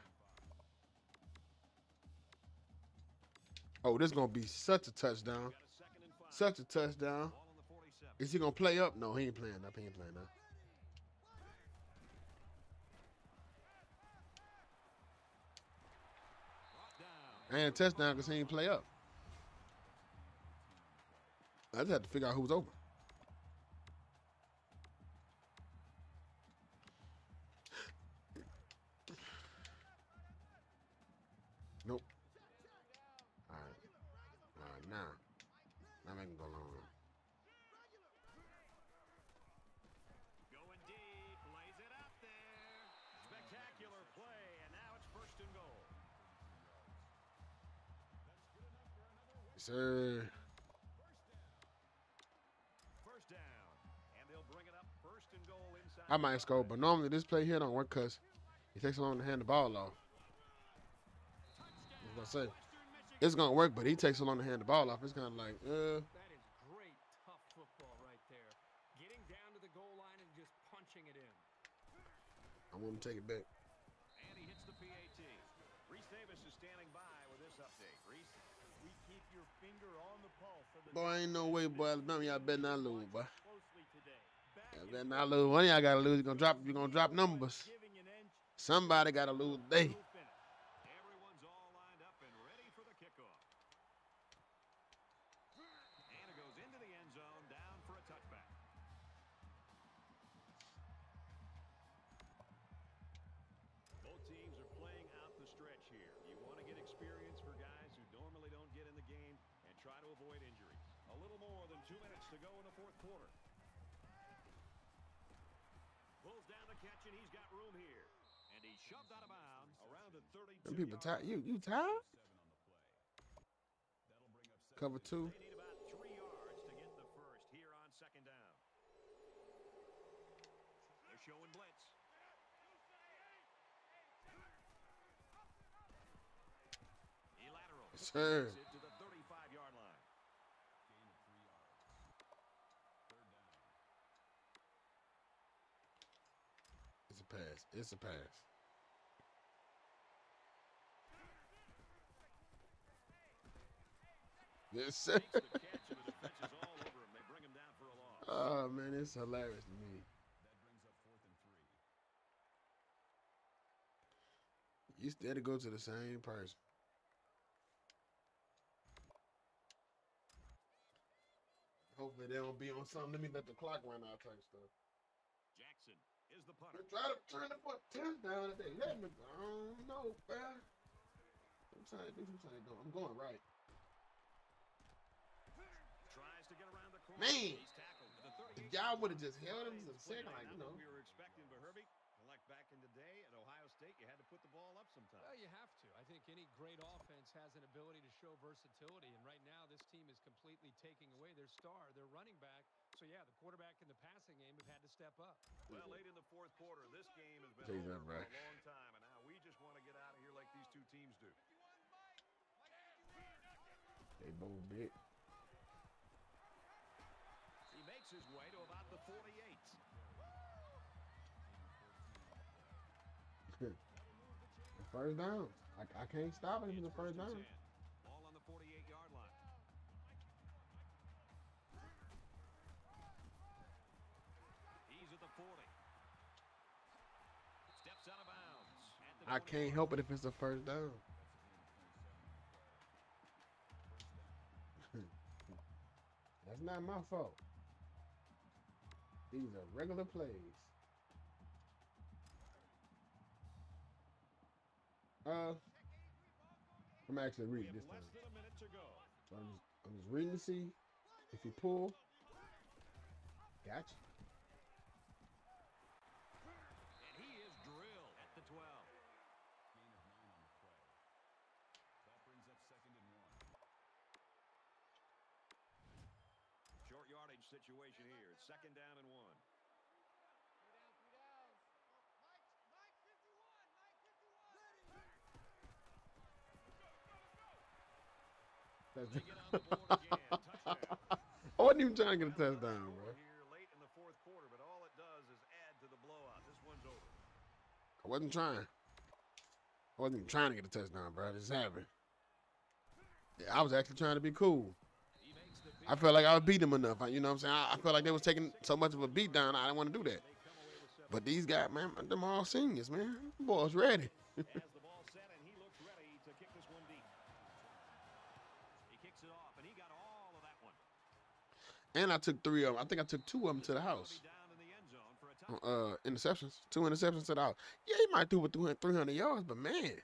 Oh, this gonna be such a touchdown. Such a touchdown. Ball on the 47. Is he gonna play up? No, he ain't playing up. He ain't playing up. And touchdown because he ain't play up. I just had to figure out who was open. Yes, sir. First down, and they'll bring it up first and goal inside. I might score, but normally this play here don't work because it takes so long to hand the ball off. I was gonna say, it's gonna work, but he takes so long to hand the ball off. It's kind of like, uh, That is great, tough football right there. Getting down to the goal line and just punching it in. I want to take it back. Boy, ain't no way, boy. Alabama, y'all better not lose, boy. Y'all better not lose. One of y'all gotta lose. You're gonna drop. You're gonna drop numbers. Somebody gotta lose today. People yard tired. You you tired? Cover two. They need about three yards to get the first here on second down. They're showing blitz. He laterals. Yes, sir. To the 35-yard line. It's a pass. It's a pass. Yes, sir. Makes the catch, and the defense is all over him. They bring him down for a loss. Oh man, it's hilarious to me. You still to go to the same person. Hopefully they don't be on something. Let me let the clock run out type stuff. Jackson is the punter. Try to turn the foot touchdown today. Let me. I don't know, bruh. I'm trying to do. I'm trying to go. I'm going right. Tries to get around the corner. Man. He's tackled to the If 38 y'all would have just held him to the Clearly second, like you know. we were expecting, but Herbie, like back in the day at Ohio State, you had to put the ball up sometimes. Well, you have to. I think any great offense has an ability to show versatility, and right now this team is completely taking away their star, their running back. So yeah, the quarterback and the passing game have had to step up. Well, late in the fourth quarter, this game has been Tell you over for a long time, and now we just want to get out of here like these two teams do. They both big. Makes his way to about the 48. The first down. I, I can't stop him it's the first down. Ball on the 48-yard line. He's at the 40. Steps out of bounds. I can't help it if it's the first down. That's not my fault. These are regular plays. Uh, I'm actually reading this time. I'm just, I'm just reading to see if you pull. Gotcha. And he is drilled at the 12. Short yardage situation here. It's second down and one. That's They get on the board again. Touchdown. I wasn't even trying to get a touchdown, bro. Here late in the fourth quarter, but all it does is add to the blowout. This one's over. I wasn't trying. I wasn't even trying to get a touchdown, bro. This happened. Yeah, I was actually trying to be cool. The I felt like I was beat them enough. I- You know what I'm saying? I, I felt like they was taking so much of a beat down. I didn't want to do that. They come away with seven. But these guys, man, them all seniors, man. Them Boys ready. Has the ball set and he looks ready to kick this one deep. He kicks it off and he got all of that one. And I took three of them. I think I took two of them to the house. Be down in the end zone for a Uh, interceptions. Two interceptions to the house. Yeah, he might do with 300 300 yards, but man.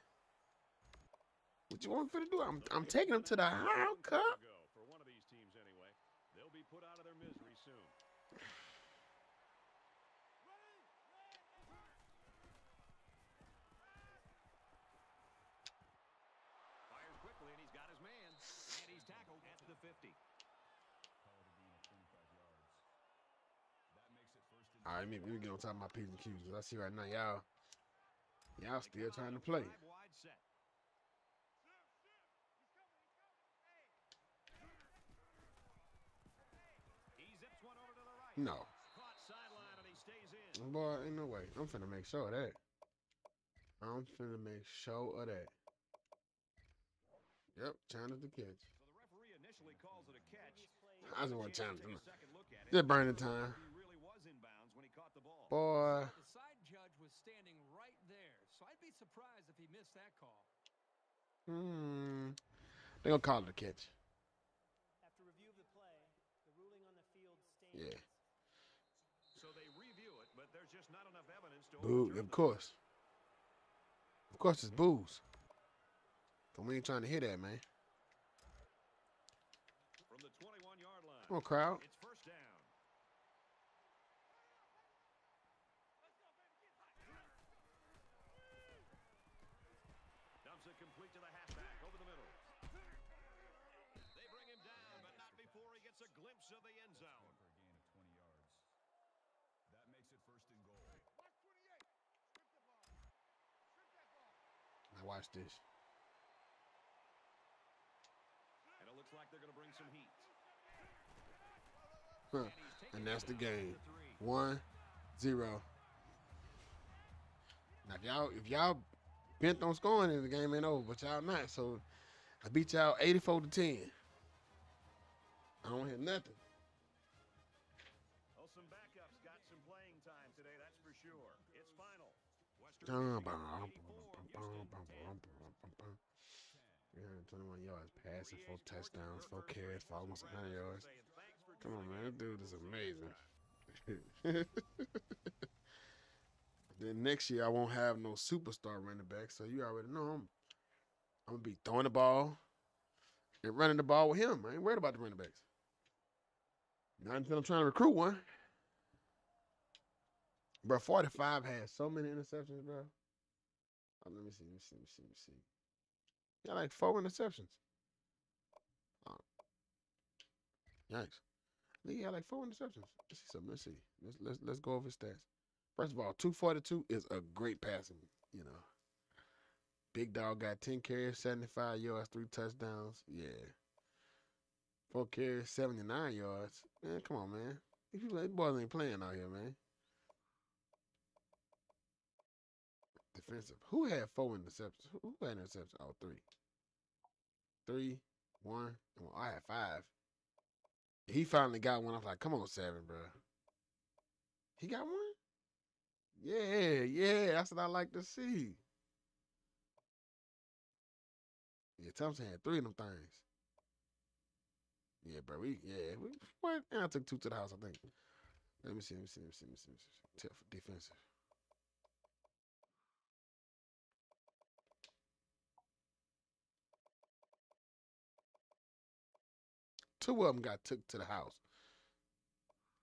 What you want me to do? I'm, I'm taking them to the house, Cup. Go for one of these teams anyway. They'll be put out of their misery soon. Fires quickly and he's got his man. And he's tackled at the 50. All right, maybe we get on top of my P's and Q's. I see right now, y'all, y'all still trying to play. Five wide set. He zips one over to the right. No. Caught sideline and he stays in. Boy, ain't no way. I'm finna make sure of that. I'm finna make sure of that. Yep, challenge the catch. So the referee initially calls it a catch. I just want Chance challenge take him. a second look. Just burning time. He really was inbounds when he caught the ball. Boy, The side judge was standing right there, so I'd be surprised if he missed that call. hmm. They gonna call it a catch. After review of the play, the ruling on the field stands. Yeah. So they review it, but there's just not enough evidence to Boo, of course. Of course, it's booze. But we ain't trying to hear that, man. From the 21-yard line. Come on, crowd. It's first down. Dumps it complete to the halfback over the middle. They bring him down, but not before he gets a glimpse of the end zone. For a gain of 20 yards. That makes it first and goal. Now watch this. And it looks like they're going to bring some heat. Huh. And that's the game. One, zero. Now, if y'all, if y'all bent on scoring, then the game ain't over. But y'all not. So I beat y'all 84 to 10. I don't hear nothing. Well, some backups got some playing time today, that's for sure. It's final. Western Dun, Michigan bum, 84, bum, bum, Houston bum, 10. bum, bum, bum, bum. 321 yards passing, four touchdowns, four carries for almost 100 yards. Come on, man. Dude is amazing. then next year, I won't have no superstar running back. So you already know I'm, I'm going to be throwing the ball and running the ball with him. I ain't worried about the running backs. Not until I'm trying to recruit one. Bro, 45 has so many interceptions, bro. Oh, let me see, let me see, let me see, let me see. Got like four interceptions. Oh. Yikes. He had like four interceptions. Let's see something. Let's see. Let's let's let's go over his stats. First of all, 242 is a great passing, you know. Big dog got 10 carries, 75 yards, three touchdowns. Yeah. Four carries, 79 yards. Man, come on, man. These boys ain't playing out here, man. Defensive. Who had four interceptions? Who had interceptions? Oh, three. Three, one, one. I had five. He finally got one. I was like, come on, seven, bro. He got one? Yeah, yeah. That's what I like to see. Yeah, Thompson had three of them things. Yeah, bro. We yeah. We, what? And I took two to the house, I think. Let me see. Let me see. Let me see. Let me see. Let me see. Defensive. Two of them got took to the house.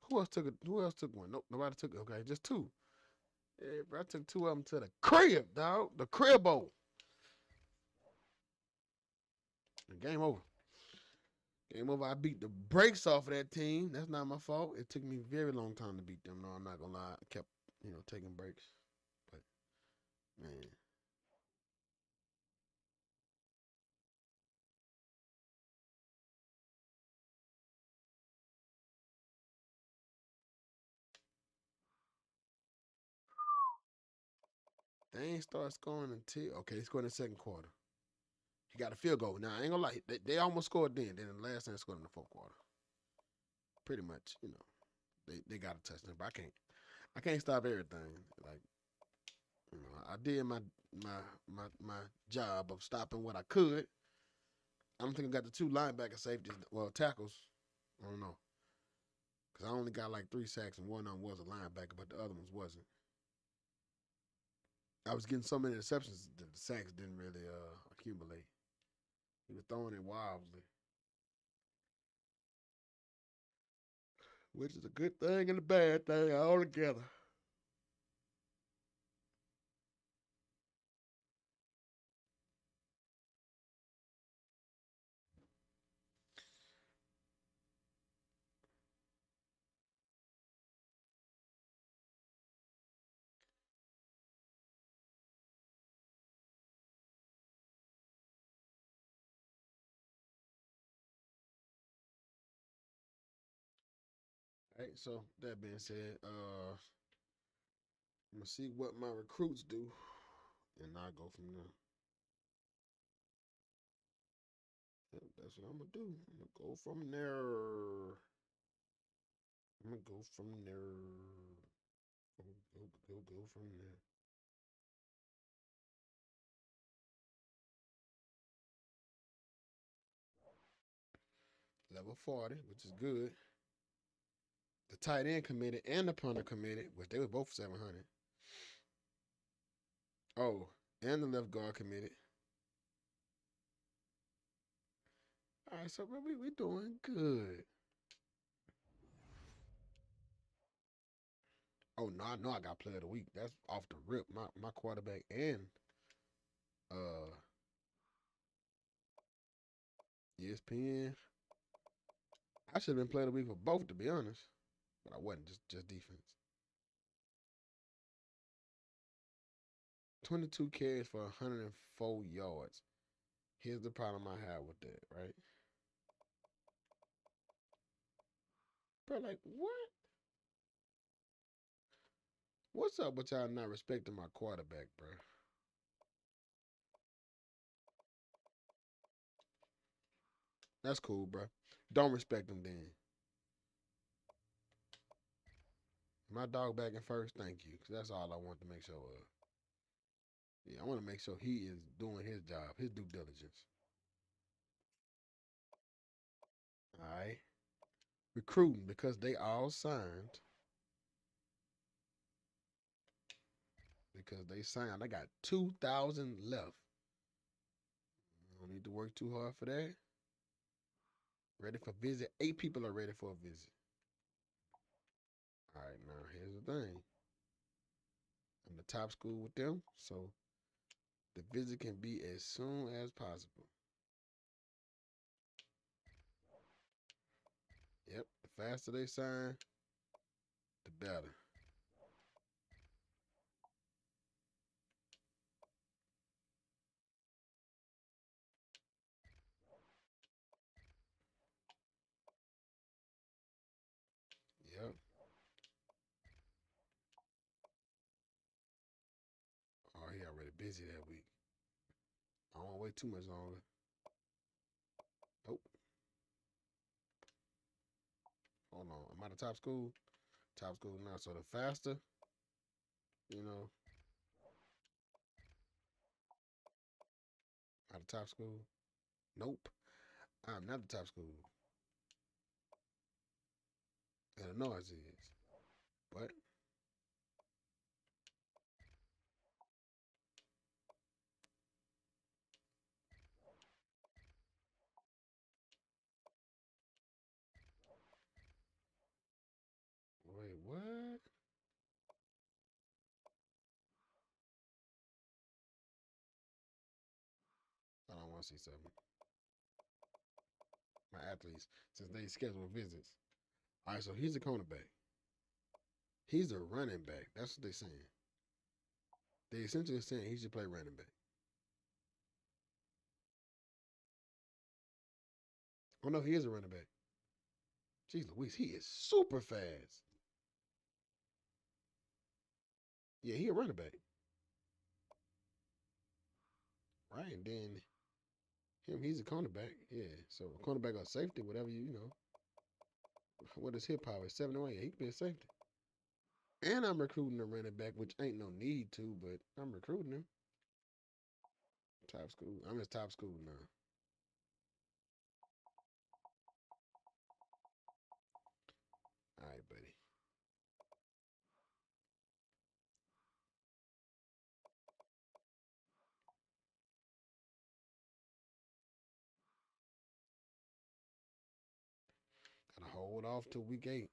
Who else took it? Who else took one? Nope, nobody took it. Okay, just two. Yeah, bro, I took two of them to the crib, dog. The cribbo. And game over. Game over. I beat the brakes off of that team. That's not my fault. It took me a very long time to beat them. No, I'm not gonna lie. I kept, you know, taking breaks. But man. They ain't start scoring until okay, they scored in the second quarter. He got a field goal. Now I ain't gonna lie, they, they almost scored then. Then the last time they scored in the fourth quarter. Pretty much, you know, they they got a touchdown. But I can't, I can't stop everything. Like, you know, I did my my my my job of stopping what I could. I don't think I got the two linebacker safeties, well tackles. I don't know, cause I only got like three sacks and one of them was a linebacker, but the other ones wasn't. I was getting so many interceptions that the sacks didn't really uh, accumulate. He was throwing it wildly. Which is a good thing and a bad thing all together. Right, so that being said, uh I'm gonna see what my recruits do, and I'll go from there. That's what I'm gonna do. I'm gonna go from there. I'm gonna go from there. Go, go, go, go from there. Level 40, which is good. The tight end committed and the punter committed, which they were both 700. Oh, and the left guard committed. All right, so we we doing good. Oh no, I know I got player of the week. That's off the rip. My my quarterback and uh ESPN. I should have been player of the week for both, to be honest, but I wasn't. Just just defense. Twenty two carries for 104 yards. Here's the problem I have with that, right? Bro, like what? What's up with y'all not respecting my quarterback, bro? That's cool, bro. Don't respect him then. My dog back in first, thank you. Cause that's all I want to make sure of. Yeah, I want to make sure he is doing his job, his due diligence. All right. Recruiting because they all signed. Because they signed. I got 2,000 left. Don't need to work too hard for that. Ready for visit. Eight people are ready for a visit. All right, now here's the thing. I'm the top school with them, so the visit can be as soon as possible. Yep, the faster they sign, the better. Yep. Oh, he already busy that week. I wait too much longer. Nope. Hold on. I'm out of top school. Top school now. So the faster, you know, out of top school. Nope. I'm not the top school. Illinois is. But wait, what? I don't want to see something. My athletes, since they schedule visits. All right, so he's a cornerback. He's a running back. That's what they're saying. They essentially saying he should play running back. Oh no, he is a running back. Jeez Louise, he is super fast. Yeah, he a running back. Right, and then him, he's a cornerback. Yeah, so a cornerback or safety, whatever you, you know. What is his power? Seven oh eight. He can be a safety. And I'm recruiting a running back, which ain't no need to, but I'm recruiting him. Top school. I'm in top school now. All right, buddy. Gotta hold off till week eight.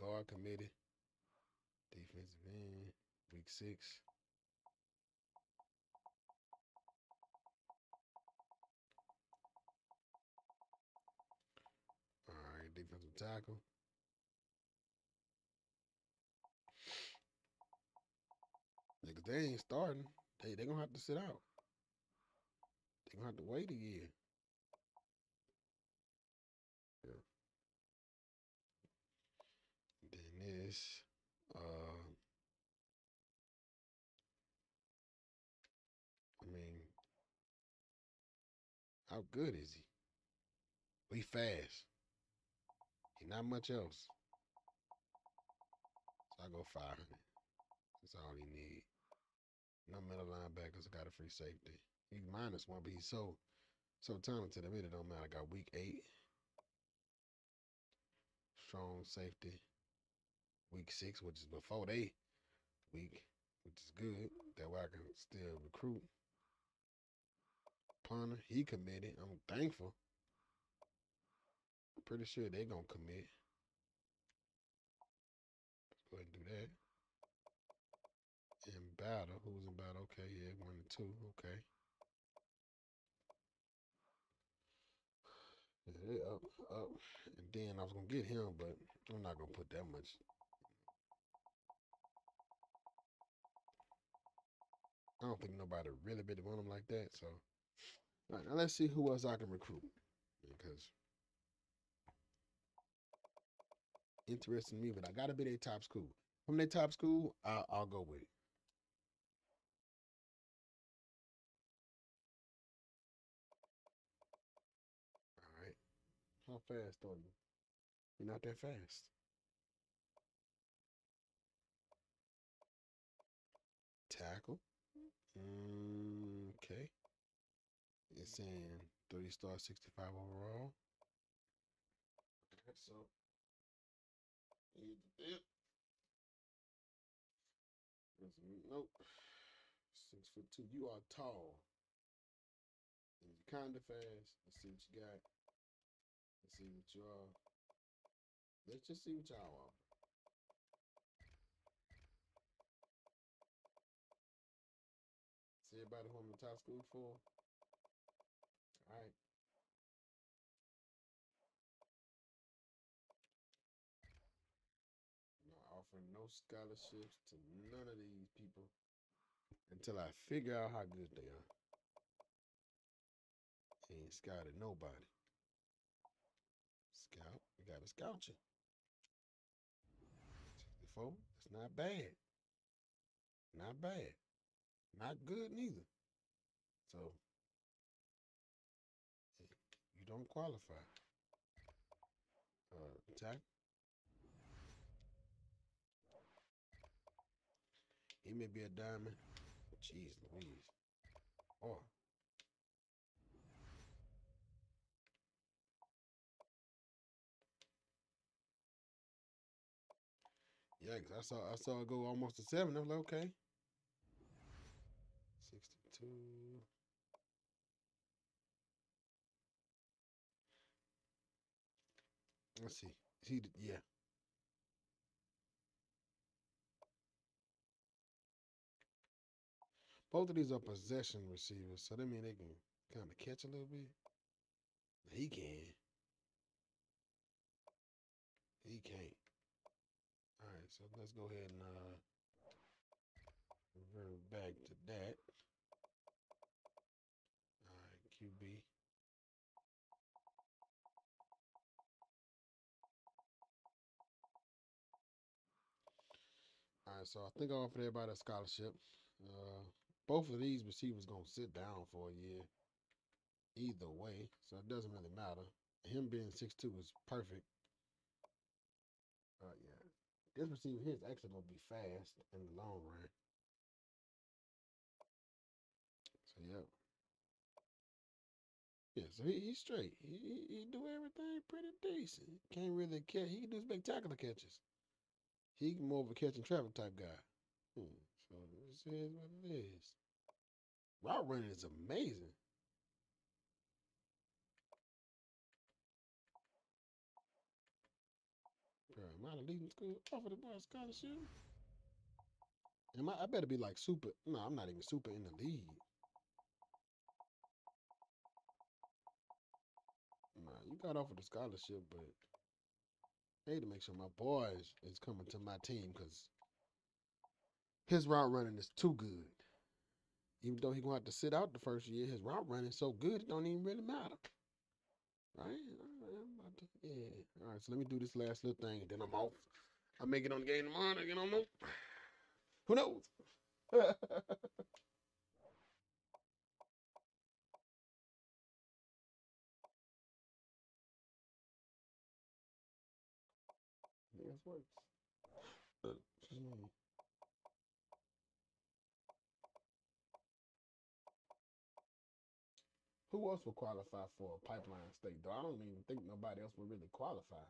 Guard committee, defensive end, week six. All right, defensive tackle. Niggas, they ain't starting. They they gonna have to sit out. They gonna have to wait a year. Yeah. This, uh, I mean, How good is he? He fast. He not much else. So I go 500. That's all he need. No middle linebackers I got a free safety. He's minus one, but he's so so talented. I mean, it don't matter. I got week eight. Strong safety. Week six, which is before they week, which is good. That way I can still recruit. Punter, he committed. I'm thankful. Pretty sure they're gonna commit. Let's go ahead and do that. In battle, who's in battle? Okay, yeah, one and two. Okay. Yeah, up, up, and then I was gonna get him, but I'm not gonna put that much. I don't think nobody really, really want him like that. So, all right, now let's see who else I can recruit because interesting me, but I gotta be their top school. From their top school, I'll, I'll go with it. All right. How fast are you? You're not that fast. Tackle. Mm, okay. It's saying 30 star 65 overall. Okay, so here's Nope. Six foot two. You are tall. And you're kind of fast. Let's see what you got. Let's see what you are. Let's just see what y'all are. See everybody who I'm in top school for? Alright. Not offering no scholarships to none of these people until I figure out how good they are. Ain't scouted nobody. Scout, we gotta scout you. 64, it's not bad. Not bad. Not good neither. So you don't qualify. Uh, attack. He may be a diamond. Jeez Louise. Oh. Yeah, 'cause I saw I saw it go almost to seven. I was like, okay. Let's see. He yeah. Both of these are possession receivers, so that mean they can kind of catch a little bit. He can. He can't. All right, so let's go ahead and uh revert back to that. All right, QB. Right, so I think I offered everybody a scholarship. Uh, both of these receivers gonna sit down for a year, either way, so it doesn't really matter. Him being six two is perfect. Uh, yeah, this receiver here is actually gonna be fast in the long run. So yeah, yeah. So he, he's straight. He, he he do everything pretty decent. Can't really catch. He can do spectacular catches. He more of a catch and traffic type guy. Hmm. So this is what it is. Route running is amazing. Bro, am I the leading school offer the boy scholarship? Am I? I better be like super. No, I'm not even super in the league. Nah, you got offered a scholarship, but I need to make sure my boys is coming to my team because his route running is too good. Even though he gonna have to sit out the first year, his route running so good it don't even really matter. Right? To, yeah. All right, so let me do this last little thing and then I'm off. I make it on the game tomorrow. Don't know. Who knows? works. Excuse. Who else would qualify for a pipeline state? Though I don't even think nobody else will really qualify.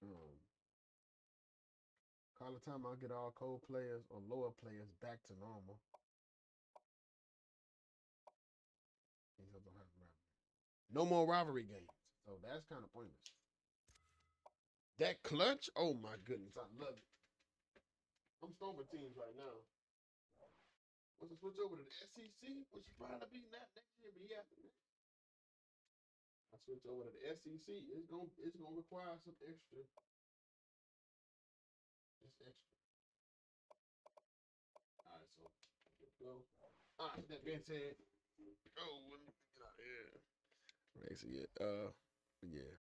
Um, call the time I'll get all cold players or lower players back to normal. These others don't have rivalry. No more rivalry games. So that's kind of pointless. That clutch? Oh my goodness, I love it. I'm stomping teams right now. Once I switch over to the SEC, which will probably be not next year, but yeah. I switch over to the SEC, it's gonna it's gonna require some extra. Just extra. Alright, so go. Alright, that being said, oh let me get out of here. Yeah, uh yeah.